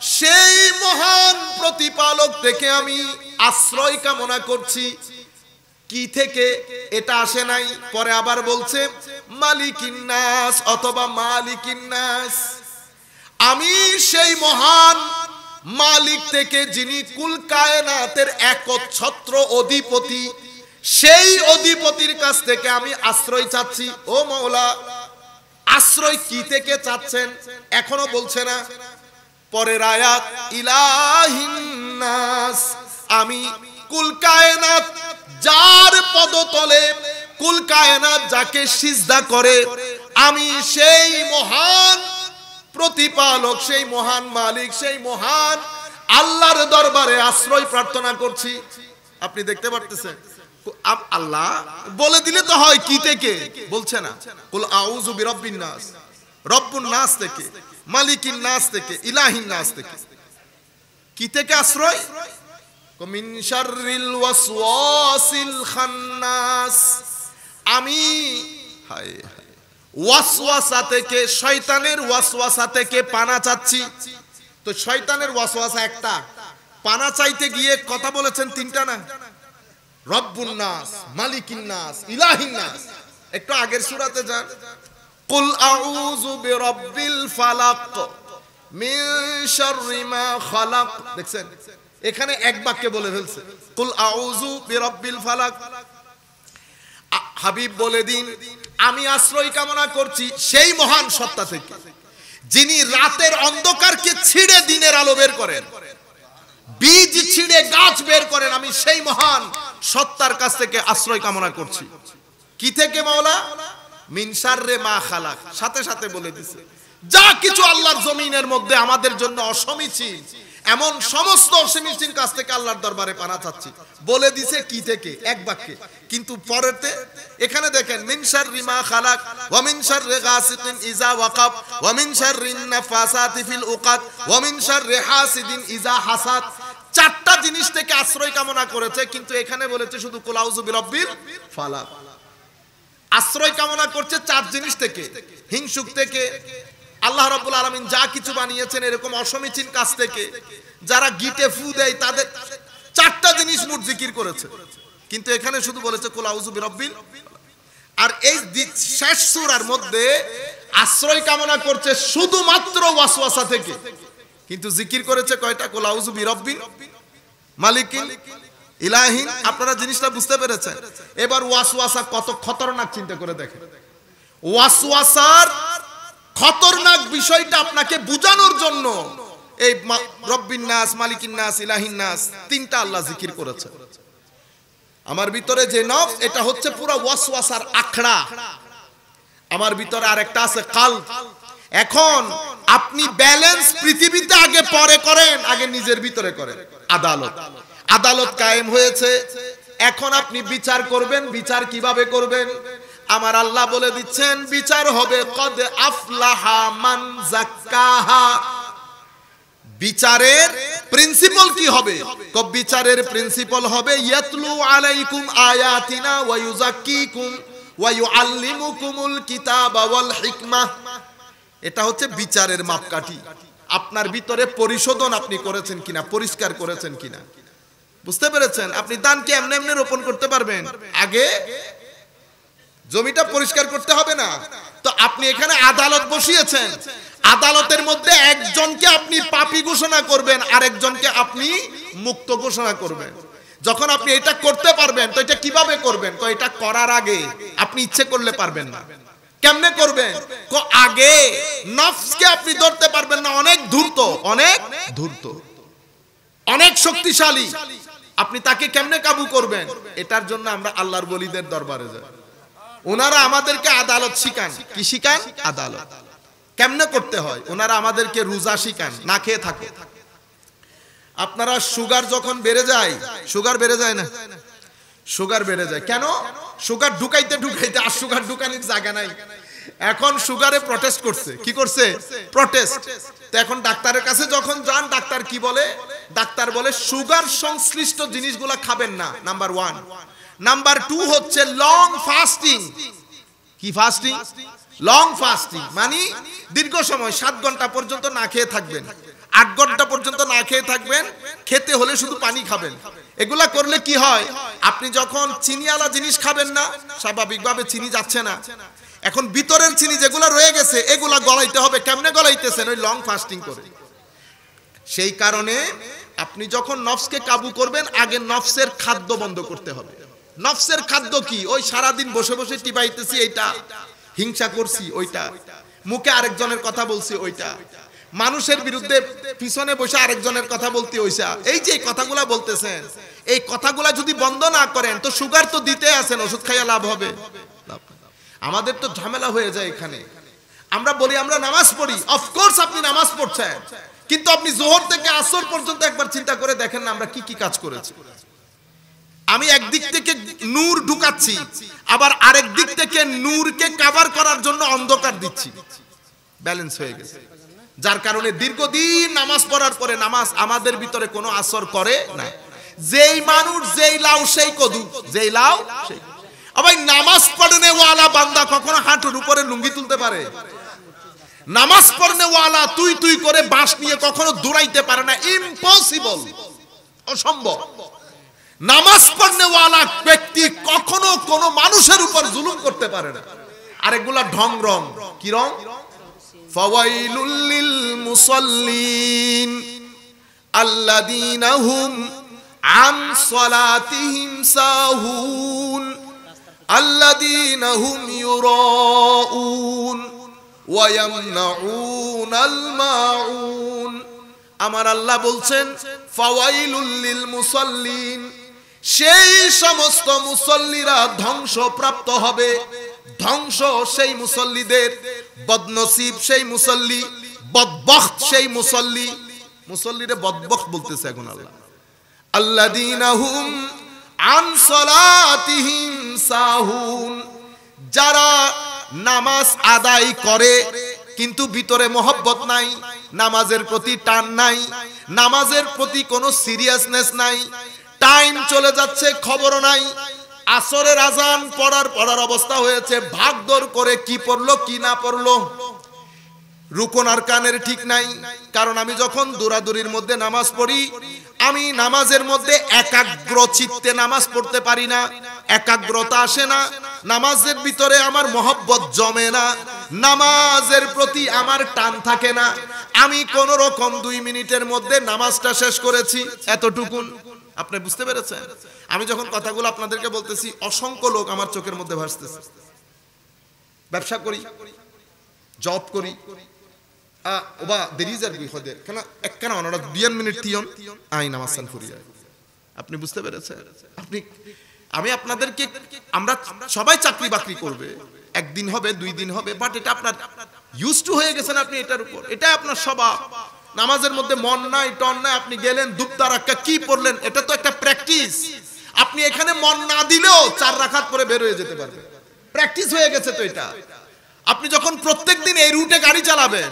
সেই মহান প্রতিপালক থেকে আমি আশ্রয় কামনা করছি। কি থেকে? এটা আসে নাই। পরে আবার বলছে, মালিকিন্নাস অথবা মালিকিন্নাস। আমি সেই মহান মালিক থেকে যিনি কুল কায়নাতের একচ্ছত্র অধিপতি, সেই অধিপতির কাছ থেকে আমি আশ্রয় চাচ্ছি। ও মৌলা আশ্রয় কি থেকে চাচ্ছেন? এখনও বলছে না। পরের আয়াত, ইলাহিন্নাস, আমি কুল যার পদতলে যাকে সিজদা করে, আমি সেই মহান প্রতিপালক, সেই মহান মালিক, সেই মহান আল্লাহর দরবারে আশ্রয় প্রার্থনা করছি। আপনি দেখতে পারতেছেন? আল্লাহ বলে দিলে তো হয় কি থেকে? বলছে না। কুল আউযু বিরাব্বিন নাস, রব্বুন নাস থেকে, মালিকিন নাস থেকে, ইলাহিন নাস থেকে। কি থেকে আশ্রয়? মিন শাররিল ওয়াসওয়াসিল খান্নাস। আমি, হায়। ওয়াসওয়াসা থেকে, শয়তানের ওয়াসওয়াসা থেকে পানা চাচ্ছি। তো শয়তানের ওয়াসওয়াসা একটা। পানা চাইতে গিয়ে কথা বলেছেন তিনটা না? রব্বুন নাস, মালিকিন নাস, ইলাহিন নাস। একটু আগের সূরাতে যান। কুল আউযু বিরাব্বিল ফালাক মিন শাররি মা খালাক। দেখছেন? এখানে এক বাক্যে বলে ফেলছে। কুল আউযু বিরাব্বিল ফালাক। হাবিব বলে দিন, আমি আশ্রয় কামনা করছি সেই মহান সত্তা থেকে, যিনি রাতের অন্ধকারকে ছিঁড়ে দিনের আলো বের করেন, বীজ ছিঁড়ে গাছ বের করেন, আমি সেই মহান সত্তার কাছ থেকে আশ্রয় কামনা করছি। কি থেকে মাওলা? মিনসার রে মা খালাক। সাথে সাথে বলে দিছে, যা কিছু আল্লাহর জমিনের মধ্যে আমাদের জন্য অসমীচীন এমন সমস্ত অসমীচীন কাছ থেকে আল্লাহর দরবারে পানা চাচ্ছি। বলে দিছে কি থেকে? এক বাক্যে। কিন্তু পরেতে এখানে দেখেন মিনসার রিমা খালাক, ওয়া মিনসার রে গাসিকিন ইজা ওয়াকাব, ওয়া মিনসার রিন নাফাসাতি ফিল উকাদ ওয়া মিনসার রে হাসিদিন ইজা হাসাদ চারটা জিনিস থেকে আশ্রয় কামনা করেছে, কিন্তু এখানে বলেছে শুধু কুলাউজু বিরব্বিল ফালাক। আশ্রয় কামনা করছে চার জিনিস থেকে। হিংসুক থেকে আল্লাহ রাব্বুল আলামিন যা কিছু বানিয়েছেন এরকম অসমীচীন কাজ থেকে যারা গিটে ফু দেয় তাদের চারটা জিনিস মোট জিকির করেছে। কিন্তু এখানে শুধু বলেছে, কুল আউযু বিরাব্বিল আর এই শেষ সূরার মধ্যে আশ্রয় কামনা করছে শুধুমাত্র ওয়াসওয়াসা থেকে। কিন্তু জিকির করেছে কয়টা? কুল আউযু বিরাব্বিল মালিকিন ইলাহিন। আপনারা জিনিসটা বুঝতে পেরেছেন। এবার ওয়াসওয়াসা কত খতরনাক চিন্তা করে দেখেন। ওয়াসওয়াসার খতরনাক বিষয়টা আপনাকে বুঝানোর জন্য এই মা- রব্বিন নাস, মালিকিন নাস, ইলাহিন নাস, তিনটা আল্লাহ জিকির করেছে। আমার ভিতরে যে নফ এটা হচ্ছে পুরো ওয়াসওয়াসার আখড়া। আমার ভিতরে আরেকটা আছে কাল এখন আপনি ব্যালেন্স পৃথিবীতে আগে পরে করেন, আগে নিজের ভিতরে করেন। আদালত। আদালত কায়েম হয়েছে। এখন আপনি বিচার করবেন, বিচার কীভাবে করবেন? আমার আল্লাহ বলে দিচ্ছেন, বিচার হবে, কদ আফলাহা মান জাক্কাহা বিচারের প্রিন্সিপাল কি হবে? ক, বিচারের প্রিন্সিপাল হবে, ইয়াতলু আলাইকুম আয়াতিনা ওয়া ইউজাক্কিকুম ওয়া ইউআল্লিমুকুমুল কিতাবা ওয়াল হিকমাহ এটা হচ্ছে বিচারের মাপকাঠি। আপনার ভিতরে পরিশোধন আপনি করেছেন কিনা, পরিষ্কার করেছেন কিনা? বুঝতে পেরেছেন? আপনি দানকে এমনি এমনি রোপণ করতে পারবেন। আগে জমিটা পরিষ্কার করতে হবে না। তো আপনি এখানে আদালত বসিয়েছেন। আদালতের মধ্যে একজনকে আপনি পাপি ঘোষণা করবেন আর একজনকে আপনি মুক্ত ঘোষণা করবেন। যখন আপনি এটা করতে পারবেন, তো এটা কীভাবে করবেন? তো এটা করার আগে আপনি ইচ্ছে করলে পারবেন না। কেমনে করবেন? কো আগে নফসকে আপনি ধরতে পারবেন না, অনেক ধূর্ত অনেক ধূর্ত। অনেক শক্তিশালী। আপনি তাকে কেমনে কাবু করবেন? এটার জন্য আমরা আল্লাহর বলিদের দরবারে যাই। ওনারা আমাদেরকে আদালত শিখান। কি শিখান? আদালত। কেমনে করতে হয়? ওনারা আমাদেরকে রোজা শিখান, না খেয়ে থাকে আপনারা সুগার যখন বেড়ে যায়, সুগার বেড়ে যায় না? সুগার বেড়ে যায়। কেন? সুগার ঢুকাইতে ঢুকাইতে আর সুগার ঢুকানোর জায়গা নাই। এখন সুগারে প্রটেস্ট করছে। কি করছে? প্রটেস্ট তো এখন ডাক্তারের কাছে যখন যান, ডাক্তার কি বলে? ডাক্তার বলে, সুগার সংশ্লিষ্ট জিনিসগুলা খাবেন না নাম্বার ওয়ান নাম্বার টু হচ্ছে লং ফাস্টিং কি ফাস্টিং লং ফাস্টিং মানে দীর্ঘ সময়, সাত ঘণ্টা পর্যন্ত না খেয়ে থাকবেন। আট ঘণ্টা পর্যন্ত না খেয়ে থাকবেন, খেতে হলে শুধু পানি খাবেন। এগুলা করলে কি হয়? আপনি যখন চিনিওয়ালা জিনিস খাবেন না, স্বাভাবিকভাবে চিনি যাচ্ছে না। এখন ভিতরের চিনি যেগুলো রয়ে গেছে, এগুলা গলাইতে হবে। কেমনে গলাইতেছেন? ওই লং ফাস্টিং করে। সেই কারণে আপনি যখন নফসকে কাবু করবেন, আগে নফসের খাদ্য বন্ধ করতে হবে। নফসের খাদ্য কি? ওই সারাদিন বসে বসে টিপাইতেছি এইটা। হিংসা করছি ওইটা। মুখে আরেকজনের কথা বলছি ওইটা। মানুষের বিরুদ্ধে পিছনে বসে আরেকজনের কথা বলতে ওইসা এই যে কথাগুলা বলতেছেন, এই কথাগুলা যদি বন্ধ না করেন, তো সুগার তো দিতে আছেন, ওষুধ খাইয়া লাভ হবে। আমাদের তো ঝামেলা হয়ে যায় এখানে। আমরা বলি, আমরা নামাজ পড়ি। অফকোর্স আপনি নামাজ পড়ছেন। কিন্তু আপনি জোহর থেকে আসর পর্যন্ত একবার চিন্তা করে দেখেন না আমরা কি কি কাজ করেছি। আমি একদিক থেকে নূর ঢুকাচ্ছি। আবার আরেক দিক থেকে নূরকে কাভার করার জন্য অন্ধকার দিচ্ছি। ব্যালেন্স হয়ে গেছে। যার কারণে দীর্ঘদিন নামাজ পড়ার পরে নামাজ আমাদের ভিতরে কোনো আসর করে না। যেই মানুষ, যেই লাউ, সেই কদু। যেই লাউ, সেই আবার নামাজ পড়নে ওয়ালা বান্দা কখনো হাঁটুর উপরে লুঙ্গি তুলতে পারে? নামাজ পড়নে ওয়ালা তুই তুই করে বাঁশ নিয়ে কখনো দৌড়াইতে পারে না। ইম্পসিবল অসম্ভব! নামাজ পড়নে ওয়ালা ব্যক্তি কখনো কোনো মানুষের উপর জুলুম করতে পারে না। আরেকগুলা ঢং রং। কি রং? ফাওয়াইলুল লিল মুসাল্লিন আল্লাযীনা হুম আন সালাতিহিম সাহুন। আল্লাযীনা হুম ইউরাউন। ওয়া ইয়ামনাউনাল মাউন। আমার আল্লাহ বলছেন, ফাওয়াইলুল লিল মুসাল্লিন সেই সমস্ত মুসল্লিরা ধ্বংসপ্রাপ্ত হবে। ধ্বংস সেই মুসল্লিদের, বদনসিব সেই মুসল্লি, বদবখত সেই মুসল্লি। মুসল্লিরে বদবখত বলতেছে এখন আল্লাহ। আল্লাযীনা হুম আন সাহুন। যারা নামাজ আদায় করে, কিন্তু ভিতরে মহব্বত নাই, নামাজের প্রতি টান নাই, নামাজের প্রতি কোনো সিরিয়াসনেস নাই টাইম চলে যাচ্ছে, খবরও নাই। আসরের আজান পড়ার পড়ার অবস্থা হয়েছে। ভাগদর করে কি পড়ল, কি না পড়ল, রুকন আর কানের ঠিক নাই। কারণ আমি যখন দৌড়াদৌড়ির মধ্যে নামাজ পড়ি, আমি নামাজের মধ্যে একাগ্র চিত্তে নামাজ পড়তে পারি না। একাগ্রতা আসে না। নামাজের ভিতরে আমার মহব্বত জমে না। নামাজের প্রতি আমার টান থাকে না। আমি কোন রকম দুই মিনিটের মধ্যে নামাজটা শেষ করেছি। এতটুকুন। আপনি বুঝতে পেরেছেন? আমি যখন কথাগুলো আপনাদেরকে বলতেছি, অসংখ্য লোক আমার চোখের মধ্যে ভাসতেছে। ব্যবসা করি জব করি। আপনি আমি আপনাদেরকে, আমরা সবাই চাকরি বাকরি করবে। একদিন হবে, দুই দিন হবে বাট এটা আপনার ইউজ টু হয়ে গেছেন আপনি এটার উপর। এটা আপনার স্বভাব। নামাজের মধ্যে মন নাই, টন নাই, আপনি গেলেন দুপ্তা রাখা কি পড়লেন? এটা তো একটা প্র্যাকটিস আপনি এখানে মন না দিলেও চার রাখাত পরে বের হয়ে যেতে পারবে প্র্যাকটিস হয়ে গেছে তো এটা। আপনি যখন প্রত্যেক দিন এই রুটে গাড়ি চালাবেন,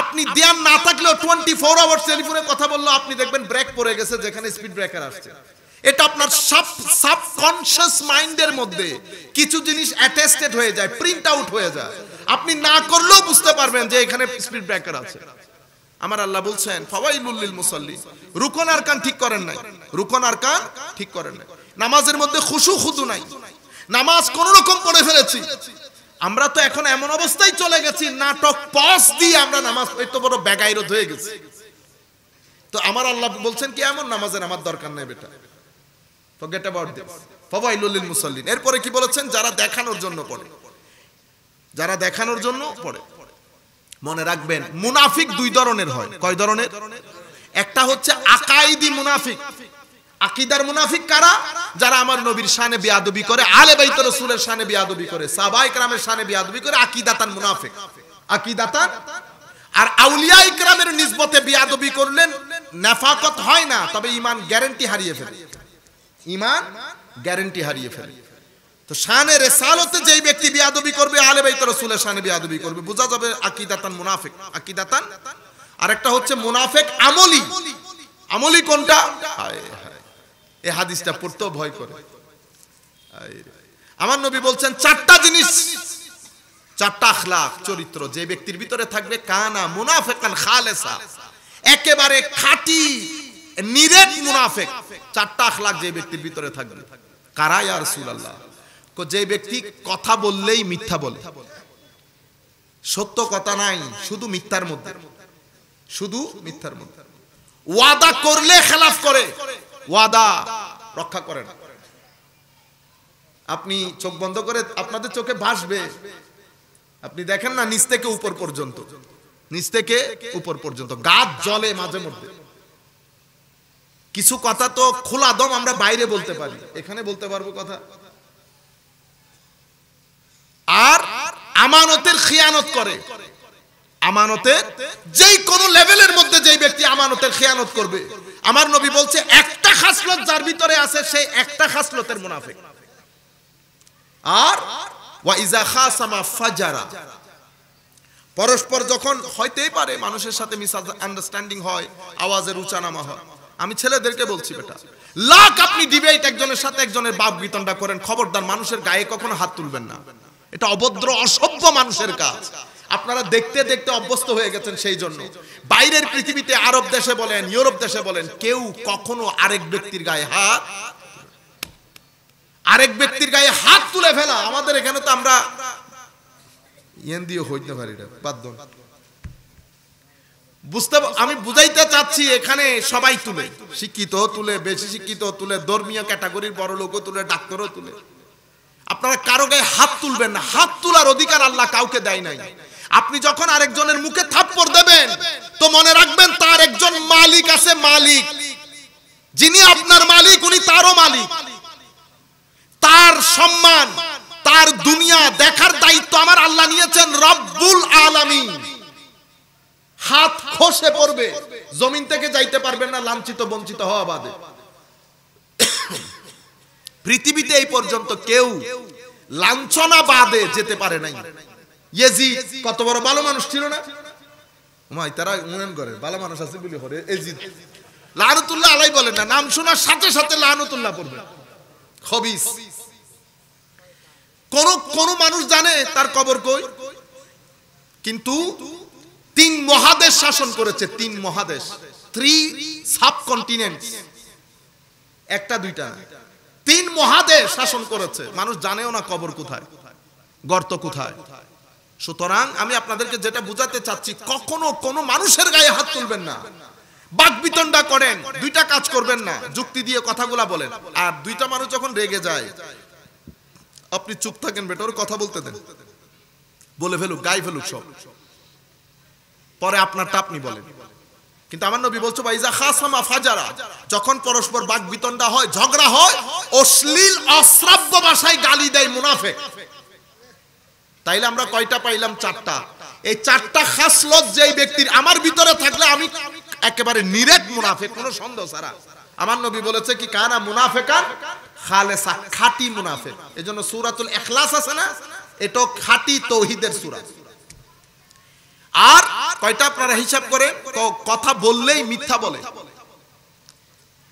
আপনি ধ্যান না থাকলেও টোয়েন্টি ফোর আওয়ার টেলিফোনে কথা বলল আপনি দেখবেন ব্রেক পড়ে গেছে, যেখানে স্পিড ব্রেকার আসছে। এটা আপনার সাব সাবকনশিয়াস মাইন্ডের মধ্যে কিছু জিনিস অ্যাটেস্টেড হয়ে যায় প্রিন্ট আউট হয়ে যায়। আপনি না করলেও বুঝতে পারবেন যে এখানে স্পিড ব্রেকার আছে। আমার আল্লাহ বলছেন, ফাওয়াইলুল মুসাল্লি। রুকন আর কান ঠিক করেন নাই। রুকন আর কান ঠিক করেন নাই। নামাজের মধ্যে খুশু খুদু নাই। নামাজ কোন রকম পড়ে ফেলেছি। আমরা তো এখন এমন অবস্থায় চলে গেছি, নাটক পস দিয়ে আমরা নামাজ এত বড় বেগাইরত হয়ে গেছি। তো আমার আল্লাহ বলছেন কি, এমন নামাজের আমার দরকার নাই বেটা। ফরগেট অ্যাবাউট দিস ফাওয়াইলুল মুসাল্লিন। এরপরে কি বলেছেন? যারা দেখানোর জন্য পড়ে। যারা দেখানোর জন্য পড়ে। মনে রাখবেন, মুনাফিক দুই ধরনের হয়। কয় ধরনের? একটা হচ্ছে আকাইদি মুনাফিক। আকিদার মুনাফিক কারা? যারা আমার নবীর শানে বিয়াদবি করে আলে বাইত রাসূলের শানে বিয়াদবি করে, সাহাবায়ে কেরামের শানে বিয়াদবি করে, আকিদাতান মুনাফিক। আকিদাতান? আর আউলিয়া ইকরামের নিসবতে বিয়াদবি করলেন, নাফাকত হয় না, তবে ঈমান গ্যারান্টি হারিয়ে ফেলে। ঈমান গ্যারান্টি হারিয়ে ফেলে। তো শানে রেসালতে যেই ব্যক্তি বিয়াদবি করবে, আলে বাইত রাসূলের শানে বিয়াদবি করবে। বোঝা যাবে আকিদাতান মুনাফিক, আকিদাতান। আরেকটা হচ্ছে মুনাফিক আমলি। আমলি কোনটা? এই হাদিসটা পড়তেও ভয় করে। আমার নবী বলছেন, চারটা জিনিস, চারটা আখলাক চরিত্র। যে ব্যক্তির ভিতরে থাকবে কানা মুনাফিকান খালেসা। একেবারে খাঁটি, নিরেট মুনাফিক। চারটা আখলাক যে ব্যক্তির ভিতরে থাকবে। কারা ইয়া রাসূলুল্লাহ? যে ব্যক্তি কথা বললেই মিথ্যা বলে। সত্য কথা নাই, শুধু মিথ্যার মধ্যে। শুধু মিথ্যার মধ্যে। ওয়াদা করলে খেলাফ করে, ওয়াদা রক্ষা করে না। আপনি চোখ বন্ধ করে, আপনাদের চোখে ভাসবে। আপনি দেখেন না, নিচ থেকে উপর পর্যন্ত। নিচ থেকে উপর পর্যন্ত। গাছ জলে মাঝে মধ্যে। কিছু কথা তো খোলা দম আমরা বাইরে বলতে পারি। এখানে বলতে পারব কথা? আর আমানতের খিয়ানত করে। আমানতের যেই কোন লেভেলের মধ্যে যেই ব্যক্তি আমানতের খেয়ানত করবে, আমার নবী বলছে, একটা খাসলত যার ভিতরে আছে সেই একটা খাসলতের মুনাফিক। আর ওয়া ইজা খাসামা ফাজারা। পরস্পর যখন হইতেই পারে, মানুষের সাথে মিস আন্ডারস্ট্যান্ডিং হয়, আওয়াজের উচ্চানামা হয়। আমি ছেলেদেরকে বলছি, বেটা, লাখ আপনি ডিবেট একজনের সাথে একজনের বাপ বিতণ্ডা করেন, খবরদার, মানুষের গায়ে কখনো হাত তুলবেন না। এটা অভদ্র, অসভ্য মানুষের কাজ। আপনারা দেখতে দেখতে অভ্যস্ত হয়ে গেছেন সেই জন্য। বাইরের পৃথিবীতে, আরব দেশে বলেন, ইউরোপ দেশে বলেন, কেউ কখনো আরেক ব্যক্তির গায়ে হাত আরেক ব্যক্তির গায়ে হাত তুলে ফেলা। আমাদের এখানে তো আমরা ইয়েন দিয়ে হইতে পারি বাধ্য বুঝতে আমি বুঝাইতে চাচ্ছি এখানে সবাই তুলে। শিক্ষিত তুলে, বেশি শিক্ষিত তুলে, ধর্মীয় ক্যাটাগরির বড় লোকও তুলে, ডাক্তারও তুলে। আপনারা কারও গায়ে হাত তুলবেন না। হাত তোলার অধিকার আল্লাহ কাউকে দেয় নাই। আপনি যখন আরেকজনের মুখে থাপ্পড় দেবেন, তো মনে রাখবেন তার একজন মালিক আছে মালিক। যিনি আপনার মালিক, উনি তারও মালিক। তার সম্মান, তার দুনিয়া দেখার দায়িত্ব আমার আল্লাহ নিয়েছেন রব্বুল আলামিন। হাত খসে পড়বে, জমিন থেকে যাইতে পারবেন না, লাঞ্ছিত, বঞ্চিত হওয়া বাদে। পৃথিবীতে এই পর্যন্ত কেউ লাঞ্ছনা বাদে যেতে পারে নাই। ইয়েজিদ কত বড় ভালো মানুষ ছিল না? মাই তারা উন্নয়ন করে, ভালো মানুষ আছে বলে করে এজিদ। লানতুল্লাহ আলাই বলেন না, নাম শোনার সাথে সাথে লানতুল্লাহ পড়বে। খবিস। কোন কোন মানুষ জানে তার কবর কই? কিন্তু তিন মহাদেশ শাসন করেছে, তিন মহাদেশ। থ্রি সাব সাবকন্টিনেন্ট একটা, দুইটা। তিন মহাদেশ শাসন করেছে। মানুষ জানেও না কবর কোথায়, গর্ত কোথায়। সুতরাং আমি আপনাদেরকে যেটা বুঝাতে চাচ্ছি, কখনো কোনো মানুষের গায়ে হাত তুলবেন না। বাকবিতণ্ডা করেন, দুইটা কাজ করবেন না। যুক্তি দিয়ে কথাগুলা বলেন। আর দুইটা মানুষ যখন রেগে যায়, আপনি চুপ থাকেন বেটা, ওর কথা বলতে দেন। বলে ফেলুক, গায়ে ফেলুক সব। পরে আপনারটা আপনি বলেন। কিন্তু আমার নবী বলছো ভাইজা খাসামা ফাজারা। যখন পরস্পর বাক বিতণ্ডা হয়, ঝগড়া হয়, অশ্লীল, অশ্রাব্য ভাষায় গালি দেয় মুনাফেক। তাইলে আমরা কয়টা পাইলাম? চারটা। এই চারটা খাসলত যেই ব্যক্তির আমার ভিতরে থাকলে আমি একেবারে নিরেট মুনাফেক, কোনো সন্দেহ ছাড়া। আমার নবী বলেছে কি, কানা মুনাফেকার খালেসা, খাঁটি মুনাফেক। এজন্য সূরাতুল ইখলাস আছে না? এটা খাঁটি তৌহিদের সূরা। আর কয়টা আপনারা হিসাব করে? কথা বললেই মিথ্যা বলে।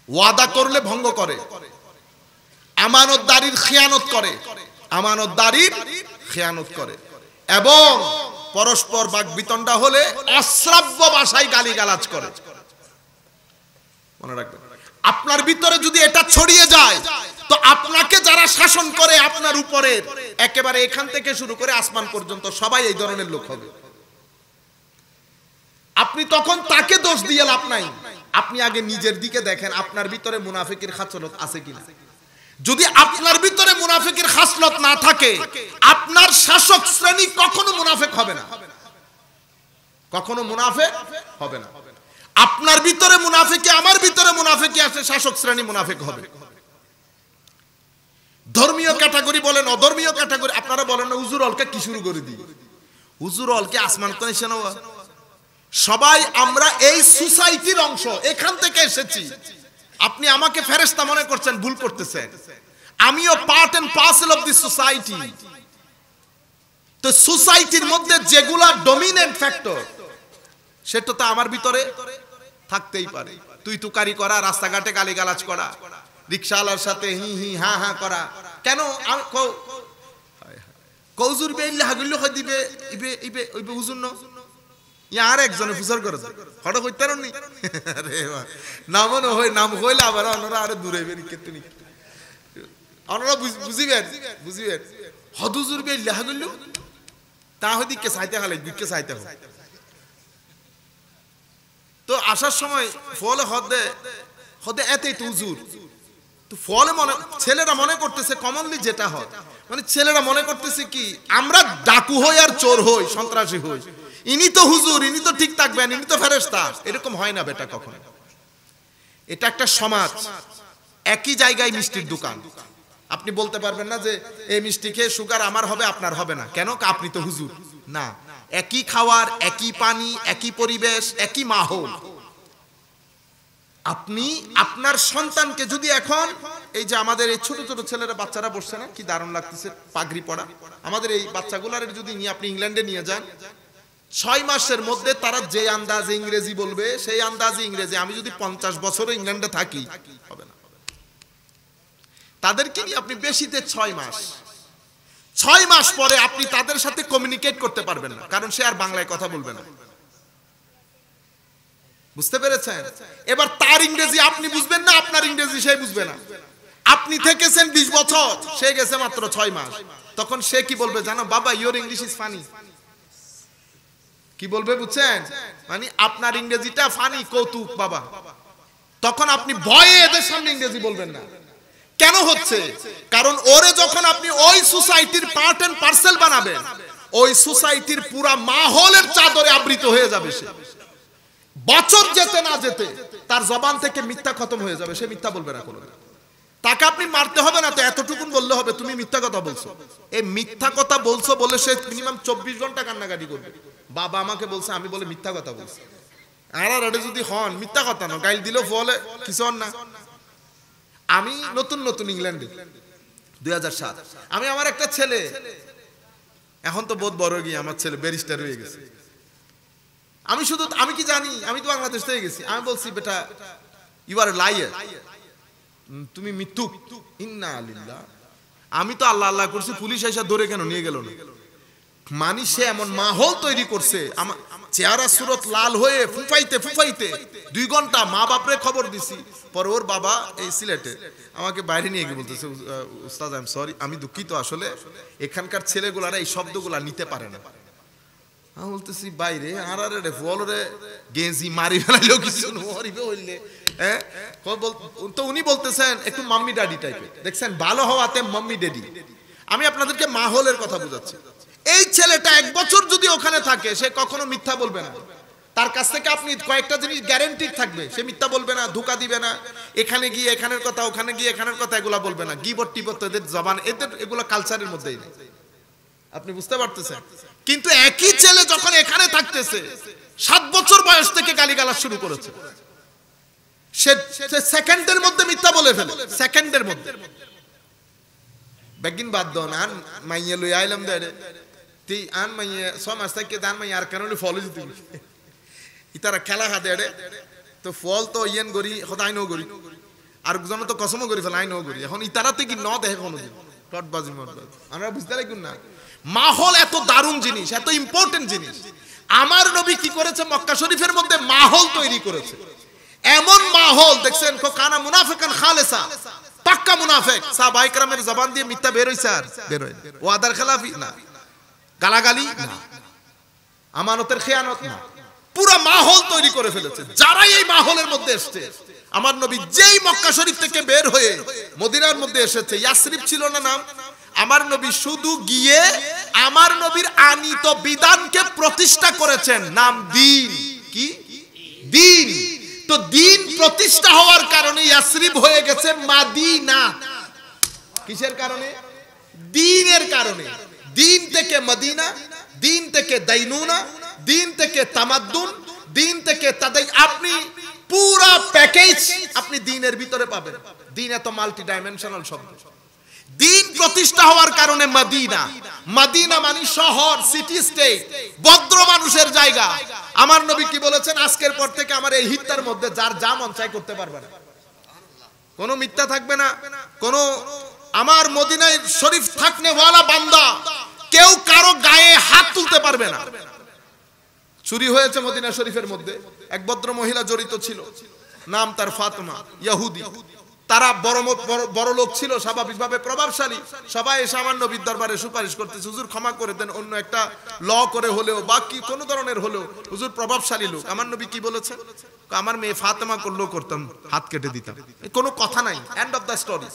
ওয়াদা করলে ভঙ্গ করে। আমানতদারির খেয়ানত করে। আমানতদারির খেয়ানত করে। এবং পরস্পর বাগবিতণ্ডা হলে অশ্রাব্য ভাষায় গালিগালাজ করে। মনে রাখবেন। আপনার ভিতরে যদি এটা ছড়িয়ে যায়, তো আপনাকে যারা শাসন করে আপনার উপরে একেবারে এখান থেকে শুরু করে আসমান পর্যন্ত সবাই এই ধরনের লোক হবে। আপনি তখন তাকে দোষ দিয়ে লাভ নাই। আপনি আগে নিজের দিকে দেখেন, আপনার ভিতরে মুনাফিকের খাচলত আছে কিনা। যদি আপনার ভিতরে মুনাফিকের খাসলত না থাকে, আপনার শাসক শ্রেণি কখনো মুনাফেক হবে না। কখনো মুনাফেক হবে না। আপনার ভিতরে মুনাফিকে, আমার ভিতরে মুনাফিকে আছে, শাসক শ্রেণি মুনাফিক হবে। ধর্মীয় ক্যাটাগরি বলেন, অধর্মীয় ক্যাটাগরি, আপনারা বলেন না, হুজুর অলকে কি শুরু করে দিই? হুজুর অলকে আসমান তো এসে নেওয়া সবাই, আমরা এই সোসাইটির অংশ, এখান থেকে এসেছি। আপনি আমাকে ফেরেস্তা মনে করছেন, ভুল করতেছেন। আমিও part and parcel of the society তো সোসাইটির মধ্যে যেগুলা ডমিনেন্ট ফ্যাক্টর সেটা তো আমার ভিতরে থাকতেই পারে। তুই তুকারি করা, রাস্তাঘাটে গালিগালাজ করা, রিক্সাওয়ালার সাথে হি হি হা হা করা। কেন? কও কৌজুর বে হয় দিবে ইবে ইবে ইবে হুজুর আর একজনে ফুসার করে বাহ। নাম হইলে আবার অনরা আরে দূরে বেরি নি বুঝিবেন হদুজুর বে ইল্লা হাগুল্লো তা সাইতে সাইতে হয় তো আসার সময় ফলে হদে হদে এতেই তো তো ফলে মনে, ছেলেরা মনে করতেছে কমনলি যেটা হয়। মানে ছেলেরা মনে করতেছে কি, আমরা ডাকু হই আর চোর হই, সন্ত্রাসী হই। ইনি তো হুজুর, ইনি তো ঠিক থাকবেন, ইনি তো ফেরেস্তা এরকম হয় না বেটা কখনো। এটা একটা সমাজ। একই জায়গায় মিষ্টির দোকান। আপনি বলতে পারবেন না যে, এই মিষ্টি খেয়ে সুগার আমার হবে, আপনার হবে না। কেন? আপনি তো হুজুর। না। একই খাওয়ার, একই পানি, একই পরিবেশ, একই মাহল। আপনি আপনার সন্তানকে যদি এখন, এই যে আমাদের এই ছোট ছোট ছেলেরা, বাচ্চারা বসছে না? কি দারুণ লাগতেছে, পাগড়ি পড়া আমাদের এই বাচ্চাগুলার যদি নিয়ে আপনি ইংল্যান্ডে নিয়ে যান ছয় মাসের মধ্যে তারা যে আন্দাজে ইংরেজি বলবে, সেই আন্দাজে ইংরেজি। আমি যদি পঞ্চাশ বছরে ইংল্যান্ডে থাকি, হবে না। তাদেরকে নিয়ে আপনি বেশিতে ছয় মাস। ছয় মাস পরে আপনি তাদের সাথে কমিউনিকেট করতে পারবেন না, কারণ সে আর বাংলায় কথা বলবে না। বুঝতে পেরেছেন? এবার তার ইংরেজি আপনি বুঝবেন না, আপনার ইংরেজি সে বুঝবে না। আপনি থেকেছেন বিশ বছর, সে গেছে মাত্র ছয় মাস। তখন সে কি বলবে? জানো, বাবা ইয়োর ইংলিশ ইজ ফানি কি বলবে বুঝছেন? মানে আপনার ইংরেজিটা ফানি, কৌতুক, বাবা। তখন আপনি ভয়ে এদের সামনে ইংরেজি বলবেন না। কেন হচ্ছে? কারণ ওরে যখন আপনি ওই সোসাইটির পার্ট এন্ড পার্সেল বানাবেন, ওই সোসাইটির পুরা মাহলের চাদরে আবৃত হয়ে যাবে সে। বছর যেতে না যেতে তার জবান থেকে মিথ্যা খতম হয়ে যাবে, সে মিথ্যা বলবে না কোনো তাকে আপনি মারতে হবে না তো, এতটুকুন বললে হবে, তুমি মিথ্যা কথা বলছো। এই মিথ্যা কথা বলছো বলে সে মিনিমাম চব্বিশ ঘণ্টা কান্নাকাটি করবে। বাবা আমাকে বলছে, আমি বলে মিথ্যা কথা বলছি। আর আর যদি হন, মিথ্যা কথা না গাইল দিলেও ফলে কিছু হন না। আমি নতুন নতুন ইংল্যান্ডে, দুই আমি আমার একটা ছেলে। এখন তো বহুত বড় গিয়ে আমার ছেলে ব্যারিস্টার হয়ে গেছে। আমি শুধু, আমি কি জানি? আমি তো বাংলাদেশ থেকে গেছি। আমি বলছি, বেটা ইউ আর লাইয়ার তুমি মিথ্যুক। ইন্না আলিল্লাহ আমি তো আল্লাহ আল্লাহ করছি, পুলিশ এসে ধরে কেন নিয়ে গেল না? মানি সে এমন মাহল তৈরি করছে। আমার চেহারা সুরত লাল হয়ে ফুফাইতে ফুফাইতে দুই ঘণ্টা মা বাপরে খবর দিছি। পরে ওর বাবা এই সিলেটে আমাকে বাইরে নিয়ে গিয়ে বলতেছে উস্তাদ আই এম সরি আমি দুঃখিত আসলে এখানকার ছেলেগুলারা এই শব্দগুলা নিতে পারে না। আমি বলতেছি বাইরে আর আরে রে ফল রে গেঞ্জি মারি ফেলাইলো কিছু মরিবে হইলে হ্যাঁ? তো উনি বলতেছেন, একটু মাম্মি ড্যাডি টাইপের দেখছেন, ভালো হওয়াতে মাম্মি ড্যাডি আমি আপনাদেরকে মাহলের কথা বুঝাচ্ছি। এই ছেলেটা এক বছর যদি ওখানে থাকে, সে কখনো মিথ্যা বলবে না। তার কাছ থেকে আপনি কয়েকটা জিনিস গ্যারেন্টি থাকবে। সে মিথ্যা বলবে না, ধোকা দিবে না। এখানে গিয়ে, এখানের কথা, ওখানে গিয়ে, এখানের কথা এগুলা বলবে না। গিবট টিবট এদের জবান, এদের এগুলো কালচারের মধ্যেই নেই। আপনি বুঝতে পারতেছেন? কিন্তু একই ছেলে যখন এখানে থাকতেছে, সাত বছর বয়স থেকে গালিগালা শুরু করেছে। সে সেকেন্ডের মধ্যে মিথ্যা বলে ফেলে। সেকেন্ডের মধ্যে। বেগিন বাদ দন আন মাইয়ে লই আইলাম দে তি আন মাইয়ে সম আস্তা দান মাইয়ে আর কারণে ফল ইতারা খেলা হাতে তো ফল তো ইয়েন গরি সদায় ন গরি আর জন তো কসম গরি ফেলাই ন গরি এখন ইতারাতে কি ন দেখে কোনো দিন টটবাজি মটবাজি আমরা বুঝতে না মাহল এত দারুণ জিনিস এত ইম্পর্টেন্ট জিনিস আমার নবী কি করেছে মক্কা শরীফের মধ্যে মাহল তৈরি করেছে এমন মাহল দেখছেন কানা মুনাফেকান খালেসা পাক্কা মুনাফেক সাহাবাই کرامের জবান দিয়ে মিথ্যা বের স্যার ওয়াদার খেলাফি না গালাগালি? না। আমানতের খেয়ানত না। পুরো মাহল তৈরি করে ফেলেছে। যারাই এই মাহলের মধ্যে এসছে, আমার নবী যেই মক্কা শরীফ থেকে বের হয়ে মদিনার মধ্যে এসেছে, ইয়াসরিফ ছিল না নাম? আমার নবী শুধু গিয়ে আমার নবীর আনিত বিধানকে প্রতিষ্ঠা করেছেন। নাম দিন। কি? দিন। তো দিন প্রতিষ্ঠা হওয়ার কারণে ইয়াসরিফ হয়ে গেছে মাদিনা। কিসের কারণে? দিনের কারণে। দিন থেকে মদিনা, দিন থেকে দাইনুনা, দিন থেকে তামাদ্দুন, দিন থেকে তাদের আপনি পুরা প্যাকেজ আপনি দিনের ভিতরে পাবেন। দিন এত মাল্টি ডাইমেনশনাল শব্দ। দিন প্রতিষ্ঠা হওয়ার কারণে মদিনা। মদিনা মানে শহর সিটি স্টেট ভদ্র মানুষের জায়গা। আমার নবী কি বলেছেন? আজকের পর থেকে আমার এই হিত্তার মধ্যে যার যা মন চাই করতে পারবে না। কোনো মিথ্যা থাকবে না। কোনো আমার মদিনায় শরীফ থাকনে ওয়ালা বান্দা কেউ কারও গায়ে হাত তুলতে পারবে না। চুরি হয়েছে মদিনা শরীফের মধ্যে। এক ভদ্র মহিলা জড়িত ছিল। নাম তার ফাতেমা, ইয়াহুদি। তারা বড় বড়- লোক ছিল, স্বাভাবিকভাবে প্রভাবশালী। সবাই নবীর দরবারে সুপারিশ করতেছে। হুজুর ক্ষমা করে দেন, অন্য একটা ল করে হলেও বা কি কোনো ধরনের হলেও হুজুর প্রভাবশালী লোক। আমার নবী কি বলেছে? আমার মেয়ে ফাতেমা করলেও করতাম, হাত কেটে দিতাম। কোনো কথা নাই। এন্ড অফ দ্য স্টোরি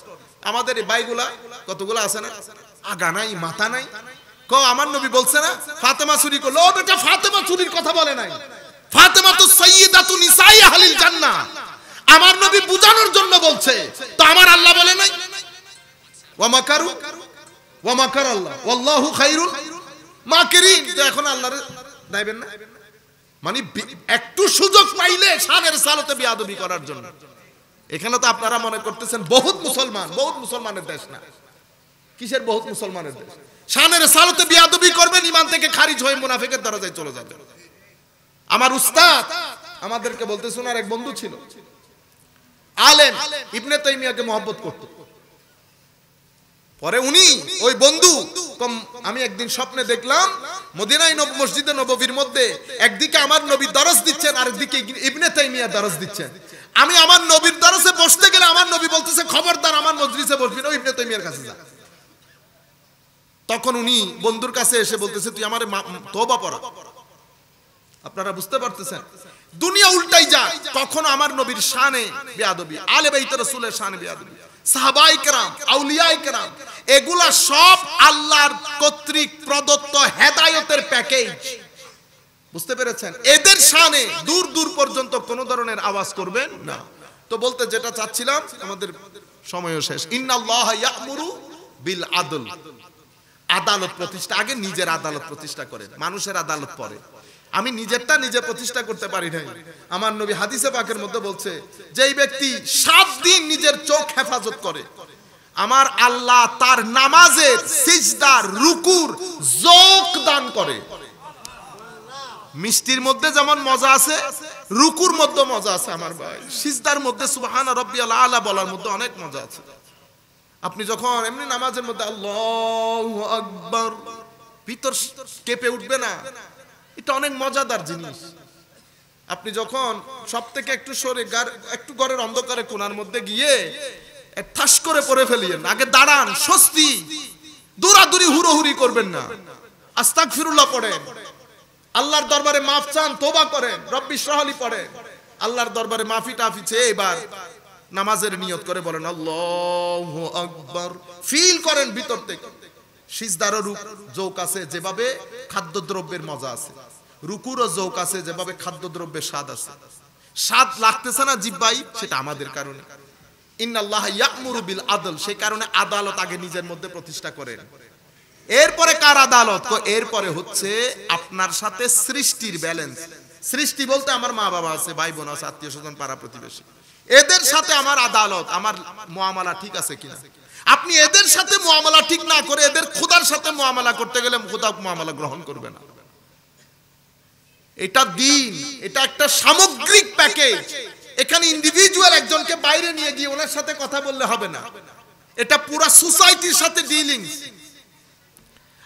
আমাদের এই বাইগুলা কতগুলো আছে না? আগা নাই, মাথা নাই। আমার নবী বলছে না? ফাতেমা চুরি করল। ও বেটা ফাতেমা চুরির কথা বলে নাই। ফাতেমা তো সাইয়্যিদাতু নিসাই আহলিল জান্নাহ। আমার নবী বুঝানোর জন্য বলছে। তো আমার আল্লাহ বলে নাই। ওয়া মাকারু ওয়া মাকার আল্লাহ? ওয়াল্লাহু খাইরুল মাকিরিন তো এখন আল্লাহর দাইবেন না? মানে একটু সুযোগ পাইলে শানের সালতে বিয়াদবি করার জন্য। এখানে তো আপনারা মনে করতেছেন, বহুত মুসলমান, বহুত মুসলমানের দেশ না। কিসের বহুত মুসলমানের দেশ? শানের সালতে বিয়াদবি করবেন, ইমান থেকে খারিজ হয়ে মুনাফিকের দরজায় চলে যাবে। আমার উস্তাদ, আমাদেরকে বলতে শোনার এক বন্ধু ছিল। আলেম, ইবনে তাইমিয়াকে মহব্বত করত। পরে উনি ওই বন্ধু আমি একদিন স্বপ্নে দেখলাম, মদিনায় মসজিদে নববীর মধ্যে একদিকে আমার নবী দরস দিচ্ছেন আর একদিকে ইবনে তাইমিয়া দরস দিচ্ছেন। আমি আমার নবীর দরসে বসতে গেলে আমার নবী বলতেছে, খবরদার আমার মজলিসে বসবি না ইবনে তাইমিয়ার কাছে যা। তখন উনি বন্ধুর কাছে এসে বলতেছে, তুই আমার তোবা পড়া। আপনারা বুঝতে পারতেছেন? দুনিয়া উল্টাই যায়। তখন আমার নবীর শানে বেয়াদবি, আলে বাইত রাসূলের শানে বেয়াদবি। সাহাবাই কেরাম আউলিয়াই কেরাম, এগুলা সব আল্লাহর কর্তৃক প্রদত্ত হেদায়েতের প্যাকেজ। বুঝতে পেরেছেন? এদের শানে দূর দূর পর্যন্ত কোন ধরনের আওয়াজ করবেন না। তো বলতে যেটা চাচ্ছিলাম, আমাদের সময়ও শেষ। ইন্নাল্লাহ ইয়ামুরু বিল আদল। আদালত প্রতিষ্ঠা, আগে নিজের আদালত প্রতিষ্ঠা করেন, মানুষের আদালত পরে। আমি নিজেরটা নিজে প্রতিষ্ঠা করতে পারি নাই। আমার নবী হাদিসে পাকের মধ্যে বলছে, যেই ব্যক্তি সাত দিন নিজের চোখ হেফাজত করে, আমার আল্লাহ তার নামাজের সিজদার রুকুর যোগ দান করে। মিষ্টির মধ্যে যেমন মজা আছে, রুকুর মধ্যে মজা আছে আমার ভাই। সিজদার মধ্যে সুবহান রব্বিয়াল আলা বলার মধ্যে অনেক মজা আছে। আপনি যখন এমনি নামাজের মধ্যে আল্লাহ আকবার, ভিতর কেঁপে উঠবে না? এটা অনেক মজাদার জিনিস। আপনি যখন সব থেকে একটু সরে একটু ঘরের অন্ধকারে কোনার মধ্যে গিয়ে ঠাস করে পড়ে ফেলিয়েন, আগে দাঁড়ান, স্বস্তি। দৌড়াদৌড়ি, হুড়োহুড়ি করবেন না। আস্তাক ফিরুল্লাহ পড়েন। আল্লাহর দরবারে মাফ চান তোবা করেন। রব্বি সহালি পড়েন। আল্লাহর দরবারে মাফি টাফি চেয়ে এবার নামাজের নিয়ত করে বলেন, আল্লাহ আকবার। ফিল করেন ভিতর থেকে। সিজদারও রূপ জৌক আছে যেভাবে খাদ্যদ্রব্যের মজা আছে। রুকুরও জৌক আছে যেভাবে খাদ্যদ্রব্যের স্বাদ আছে। স্বাদ লাগতেছে না জিব্বাই, সেটা আমাদের কারণে। ইন্নাল্লাহ ইয়ামুরু বিল আদল সেই কারণে আদালত আগে নিজের মধ্যে প্রতিষ্ঠা করেন। এরপরে কার আদালত? কো, এরপরে হচ্ছে আপনার সাথে সৃষ্টির ব্যালেন্স। সৃষ্টি বলতে আমার মা বাবা আছে, ভাই বোন আছে, আত্মীয় স্বজন, পাড়া প্রতিবেশী। এদের সাথে আমার আদালত, আমার মুআমালা ঠিক আছে কিনা? আপনি এদের সাথে মুআমালা ঠিক না করে এদের খোদার সাথে মুআমালা করতে গেলে খোদা মুআমালা গ্রহণ করবে না। এটা দিন, এটা একটা সামগ্রিক প্যাকেজ। এখানে ইন্ডিভিজুয়াল একজনকে বাইরে নিয়ে গিয়ে ওনার সাথে কথা বললে হবে না। এটা পুরা সোসাইটির সাথে ডিলিংস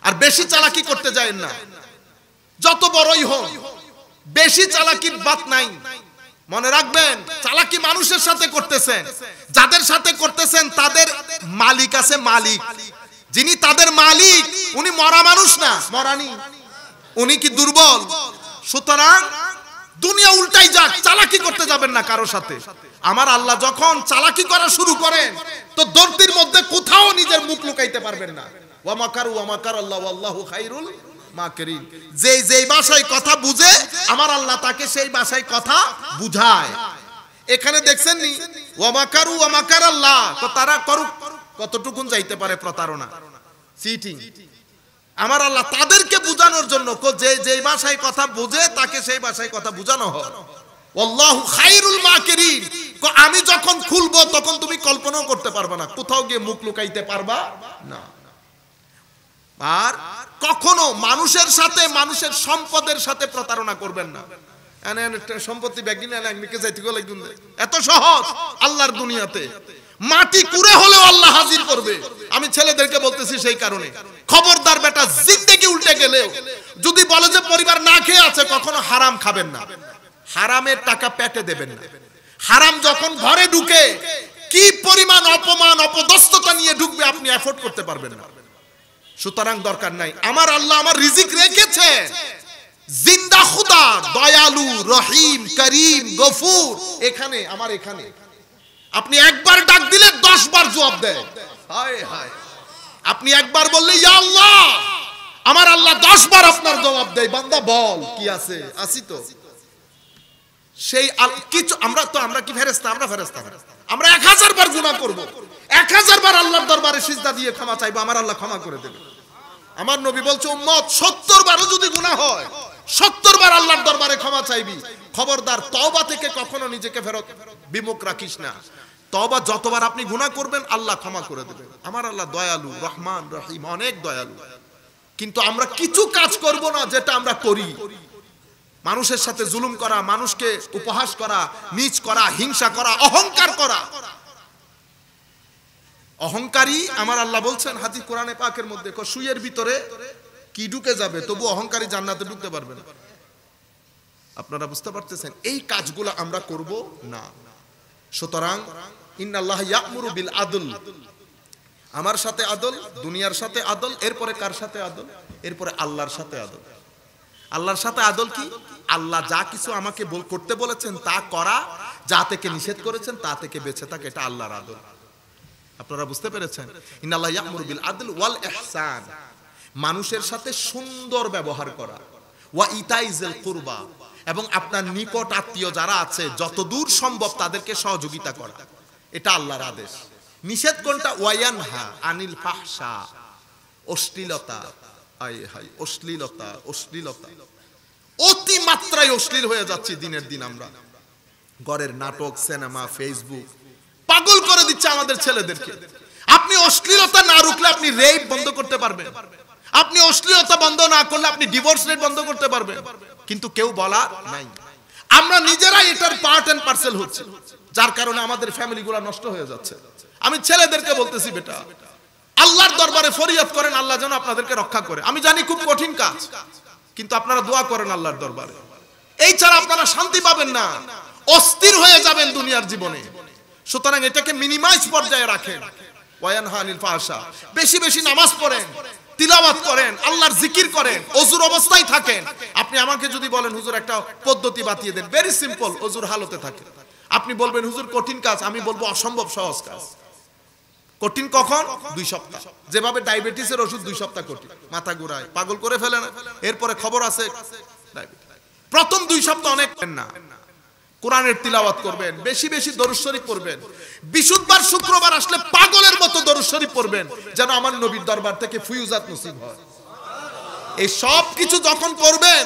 আর বেশি চালাকি করতে যায় না। যত বড়ই হোক বেশি চালাকির বাত নাই। মনে রাখবেন, চালাকি মানুষের সাথে করতেছেন। যাদের সাথে করতেছেন, তাদের মালিক আছে মালিক। যিনি তাদের মালিক, উনি মরা মানুষ না, মরানি। উনি কি দুর্বল? সুতরাং দুনিয়া উল্টাই যাক, চালাকি করতে যাবেন না কারও সাথে। আমার আল্লাহ যখন চালাকি করা শুরু করেন, তো দর্দির মধ্যে কোথাও নিজের মুখ লুকাইতে পারবেন না। ওয়ামাকার ওয়ামাকার আল্লাহ আল্লাহু খাইরুল যেই যেই ভাষায় কথা বুঝে, আমার আল্লাহ তাকে সেই কথা বুঝায়। এখানে দেখছেন নি? আল্লাহ? তো তারা করুক। কতটুকুন যাইতে পারে প্রতারণা? আমার আল্লাহ তাদেরকে বুঝানোর জন্য যে যে ভাষায় কথা বুঝে, তাকে সেই ভাষায় কথা বুঝানো হয় খাইরুল আমি যখন খুলবো, তখন তুমি কল্পনাও করতে পারবে না। কোথাও গিয়ে মুখ লুকাইতে পারবা না। আর কখনো মানুষের সাথে, মানুষের সম্পদের সাথে প্রতারণা করবেন না। সম্পত্তি গেলে। এত সহজ আল্লাহর দুনিয়াতে। মাটি কুড়ে হলেও আল্লাহ হাজির করবে। আমি ছেলেদেরকে বলতেছি সেই কারণে। খবরদার বেটা জিন্দেগি উল্টে গেলেও, যদি বলে যে পরিবার না খেয়ে আছে, কখনো হারাম খাবেন না। হারামের টাকা পেটে দেবেন না। হারাম যখন ঘরে ঢুকে, কি পরিমাণ অপমান, অপদস্থতা নিয়ে ঢুকবে আপনি এফোর্ড করতে পারবেন না। সুতরাং দরকার নাই। আমার আল্লাহ আমার রিজিক রেখেছে। জিন্দা খুদা, দয়ালু, রহিম, করিম, গফুর। এখানে, আমার এখানে। আপনি একবার ডাক দিলে দশ বার জবাব দেয়। হায় হায়। আপনি একবার বললে, ইয়া আল্লাহ! আমার আল্লাহ দশ বার আপনার জবাব দেয়। বান্দা, বল, কি আছে? আসি তো। সেই কিছু আমরা তো আমরা কি ফেরেস্তা আমরা ফেরেস্তা আমরা এক হাজার বার গুনাহ করব। এক হাজার বার আল্লাহর দরবারে সিজদা দিয়ে ক্ষমা চাইব, আমার আল্লাহ ক্ষমা করে দেবে। আমার নবী বলছে, উম্মত, সত্তর বারও যদি গুনাহ হয়, সত্তর বার আল্লাহর দরবারে ক্ষমা চাইবি। খবরদার, তওবা থেকে কখনো নিজেকে ফেরত বিমুখ রাখিস না। তওবা যতবার আপনি গুনাহ করবেন, আল্লাহ ক্ষমা করে দেবেন আমার আল্লাহ দয়ালু, রহমান, রহিম, অনেক দয়ালু। কিন্তু আমরা কিছু কাজ করব না যেটা আমরা করি। মানুষের সাথে জুলুম করা, মানুষকে উপহাস করা, নিচ করা, হিংসা করা, অহংকার করা অহংকারী, আমার আল্লাহ বলছেন, হাতি কোরআনে পাকের মধ্যে সুইয়ের ভিতরে কি ঢুকে যাবে, তবু অহংকারী জান্নাতে ঢুকতে পারবে না। আপনারা বুঝতে পারতেছেন, এই কাজগুলো আমরা করব না। সুতরাং, ইন্নাল্লাহ ইয়ামুরু বিল আদল। আমার সাথে আদল, দুনিয়ার সাথে আদল, এরপরে কার সাথে আদল? এরপরে আল্লাহর সাথে আদল। আল্লাহর সাথে আদল কি? আল্লাহ যা কিছু আমাকে করতে বলেছেন তা করা, যা থেকে নিষেধ করেছেন তা থেকে বেঁচে থাকে, এটা আল্লাহর আদল। আপনারা বুঝতে পেরেছেন? ইন্নাল্লাহ ইয়ামুরু বিল আদল ওয়াল ইহসান। মানুষের সাথে সুন্দর ব্যবহার করা। ওয়া ইতাইজেল কুরবা। এবং আপনার নিকট আত্মীয় যারা আছে, যতদূর সম্ভব তাদেরকে সহযোগিতা করা। এটা আল্লাহর আদেশ। নিষেধ কোনটা? ওয়ায়ানহা আনিল ফাহশা। অশ্লীলতা। আয় হাই, অশ্লীলতা অশ্লীলতা। অতি মাত্রায় অশ্লীল হয়ে যাচ্ছে দিনের দিন আমরা। ঘরের নাটক, সিনেমা, ফেসবুক। পাগল করে দিচ্ছে আমাদের ছেলেদেরকে। আপনি অশ্লীলতা না রুখলে আপনি রেপ বন্ধ করতে পারবেন। আপনি অশ্লীলতা বন্ধ না করলে আপনি ডিভোর্স রেট বন্ধ করতে পারবেন। কিন্তু কেউ বলা নাই। আমরা নিজেরাই এটার পার্ট এন্ড পার্সেল হচ্ছে। যার কারণে আমাদের ফ্যামিলিগুলো নষ্ট হয়ে যাচ্ছে। আমি ছেলেদেরকে বলতেছি, বেটা, আল্লাহর দরবারে ফরিয়াদ করেন, আল্লাহ যেন আপনাদেরকে রক্ষা করে। আমি জানি খুব কঠিন কাজ, কিন্তু আপনারা দোয়া করেন আল্লাহর দরবারে। এই ছাড়া আপনারা শান্তি পাবেন না। অস্থির হয়ে যাবেন দুনিয়ার জীবনে। সুতরাং এটাকে মিনিমাইজ পর্যায়ে রাখেন। ওয়ায়ানহা আনিল ফাহশা। বেশি বেশি নামাজ পড়েন, তিলাওয়াত করেন, আল্লাহর জিকির করেন, অজুর অবস্থায় থাকেন। আপনি আমাকে যদি বলেন, হুজুর, একটা পদ্ধতি বাতিয়ে দেন। ভেরি সিম্পল অজুর হালতে থাকে। আপনি বলবেন, হুজুর, কঠিন কাজ। আমি বলব, অসম্ভব সহজ কাজ। কঠিন কখন? দুই সপ্তাহ। যেভাবে ডায়াবেটিসের ওষুধ, দুই সপ্তাহ কঠিন। মাথা ঘুরায়, পাগল করে ফেলে না। এরপরে খবর আছে প্রথম দুই সপ্তাহ অনেক না। কোরআনের তিলাওয়াত করবেন, বেশি বেশি দরুদ শরীফ পড়বেন। বিশুদ্ধবার শুক্রবার আসলে পাগলের মতো দরুদ শরীফ পড়বেন, যেন আমার নবীর দরবার থেকে ফুয়ুজাত নসিব হয়। এই সব কিছু যখন করবেন,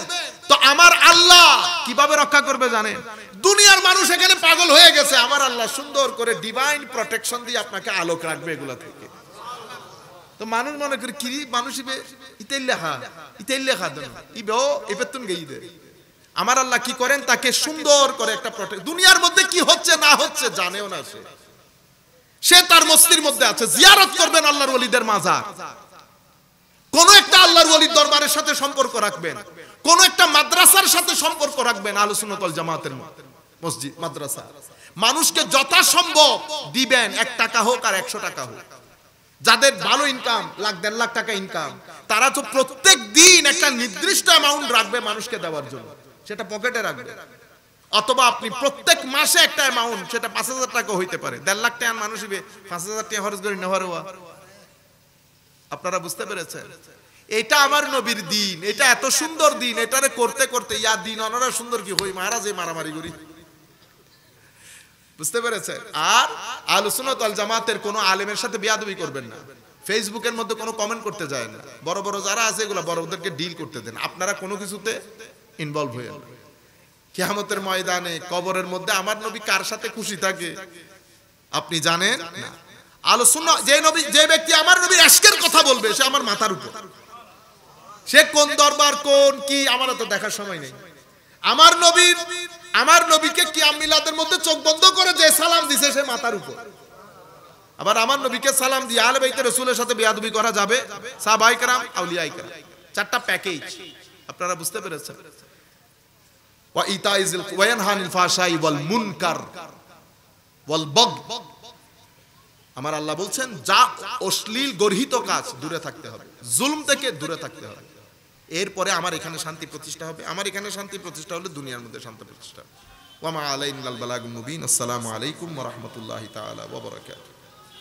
তো আমার আল্লাহ কীভাবে রক্ষা করবে জানেন? দুনিয়ার মানুষ এখানে পাগল হয়ে গেছে, আমার আল্লাহ সুন্দর করে ডিভাইন প্রোটেকশন দিয়ে আপনাকে আলোক রাখবে এগুলা থেকে। তো মানুষ মনে করে কি মানুষ ইবে ইতেল লেখা ইতেল লেখা দেন, ইবে ও এবেতুন গেই দে আমার আল্লাহ কি করেন? তাকে সুন্দর করে একটা প্রোটেক্ট দুনিয়ার মধ্যে কি হচ্ছে না হচ্ছে জানেও না সে। সে তার মস্তির মধ্যে আছে। জিয়ারত করবেন আল্লাহর ওলিদের মাজার। কোন একটা আল্লাহর ওলির দরবারের সাথে সম্পর্ক রাখবেন। কোন একটা মাদ্রাসার সাথে সম্পর্ক রাখবেন আলোচনাতল জামাতের মসজিদ, মাদ্রাসা। মানুষকে যথাসম্ভব দিবেন, এক টাকা হোক আর একশো টাকা হোক। যাদের ভালো ইনকাম লাখ দেড় লাখ টাকা ইনকাম তারা তো প্রত্যেক দিন একটা নির্দিষ্ট অ্যামাউন্ট রাখবে মানুষকে দেওয়ার জন্য। সেটা পকেটে রাখবে। অথবা আপনি প্রত্যেক মাসে একটা অ্যামাউন্ট সেটা পাঁচ হাজার টাকা হইতে পারে। দেড় লাখ টাকা মানুষ পাঁচ হাজার টাকা খরচ করে নেওয়ার হওয়া। আপনারা বুঝতে পেরেছেন? এটা আমার নবীর দিন, এটা এত সুন্দর দিন, এটারে করতে করতে, ইয়া দিন অনারা সুন্দর কি হই মহারাজ এই মারামারি করি। বুঝতে পেরেছেন? আর আলোচনা তল জামাতের কোনো আলেমের সাথে বিয়াদবি করবেন না। ফেসবুকের মধ্যে কোনো কমেন্ট করতে যায় না। বড় বড় যারা আছে এগুলো বড়দেরকে ডিল করতে দেন। আপনারা কোনো কিছুতে ইনভলভ হয়ে কেয়ামতের ময়দানে, কবরের মধ্যে আমার নবী কার সাথে খুশি থাকে? আপনি জানেন? না। আলোচনা যে নবী, যে ব্যক্তি আমার নবীর আজকের কথা বলবে, সে আমার মাথার উপর। সে কোন দরবার, কোন কি, আমার তো দেখার সময় নেই। আমার নবীর আমার নবীকে কি মিলাদের মধ্যে চোখ বন্ধ করে যে সালাম দিছে, সে মাথার উপর। আবার আমার নবীকে সালাম দিয়ে আলে বাইতে রসুলের সাথে বেয়াদবি করা যাবে? সাহাবাই কারাম আউলিয়া কারাম। চারটা প্যাকেজ আপনারা বুঝতে পেরেছেন? ওয়া ইতাইজিল ওয়া ইয়ানহানিল ফাহশাই ওয়াল মুনকার আমার আল্লাহ বলছেন, যা অশ্লীল গর্হিত কাজ, দূরে থাকতে হবে। জুলম থেকে দূরে থাকতে হবে। এরপরে আমার এখানে শান্তি প্রতিষ্ঠা হবে। আমার এখানে শান্তি প্রতিষ্ঠা হলে দুনিয়ার মধ্যে শান্তি প্রতিষ্ঠা হবে। ওয়ামা আলাইনাল বালাগুল মুবিন। আসসালামু আলাইকুম ওয়া রাহমাতুল্লাহি তাআলা ওয়া বারাকাতুহু।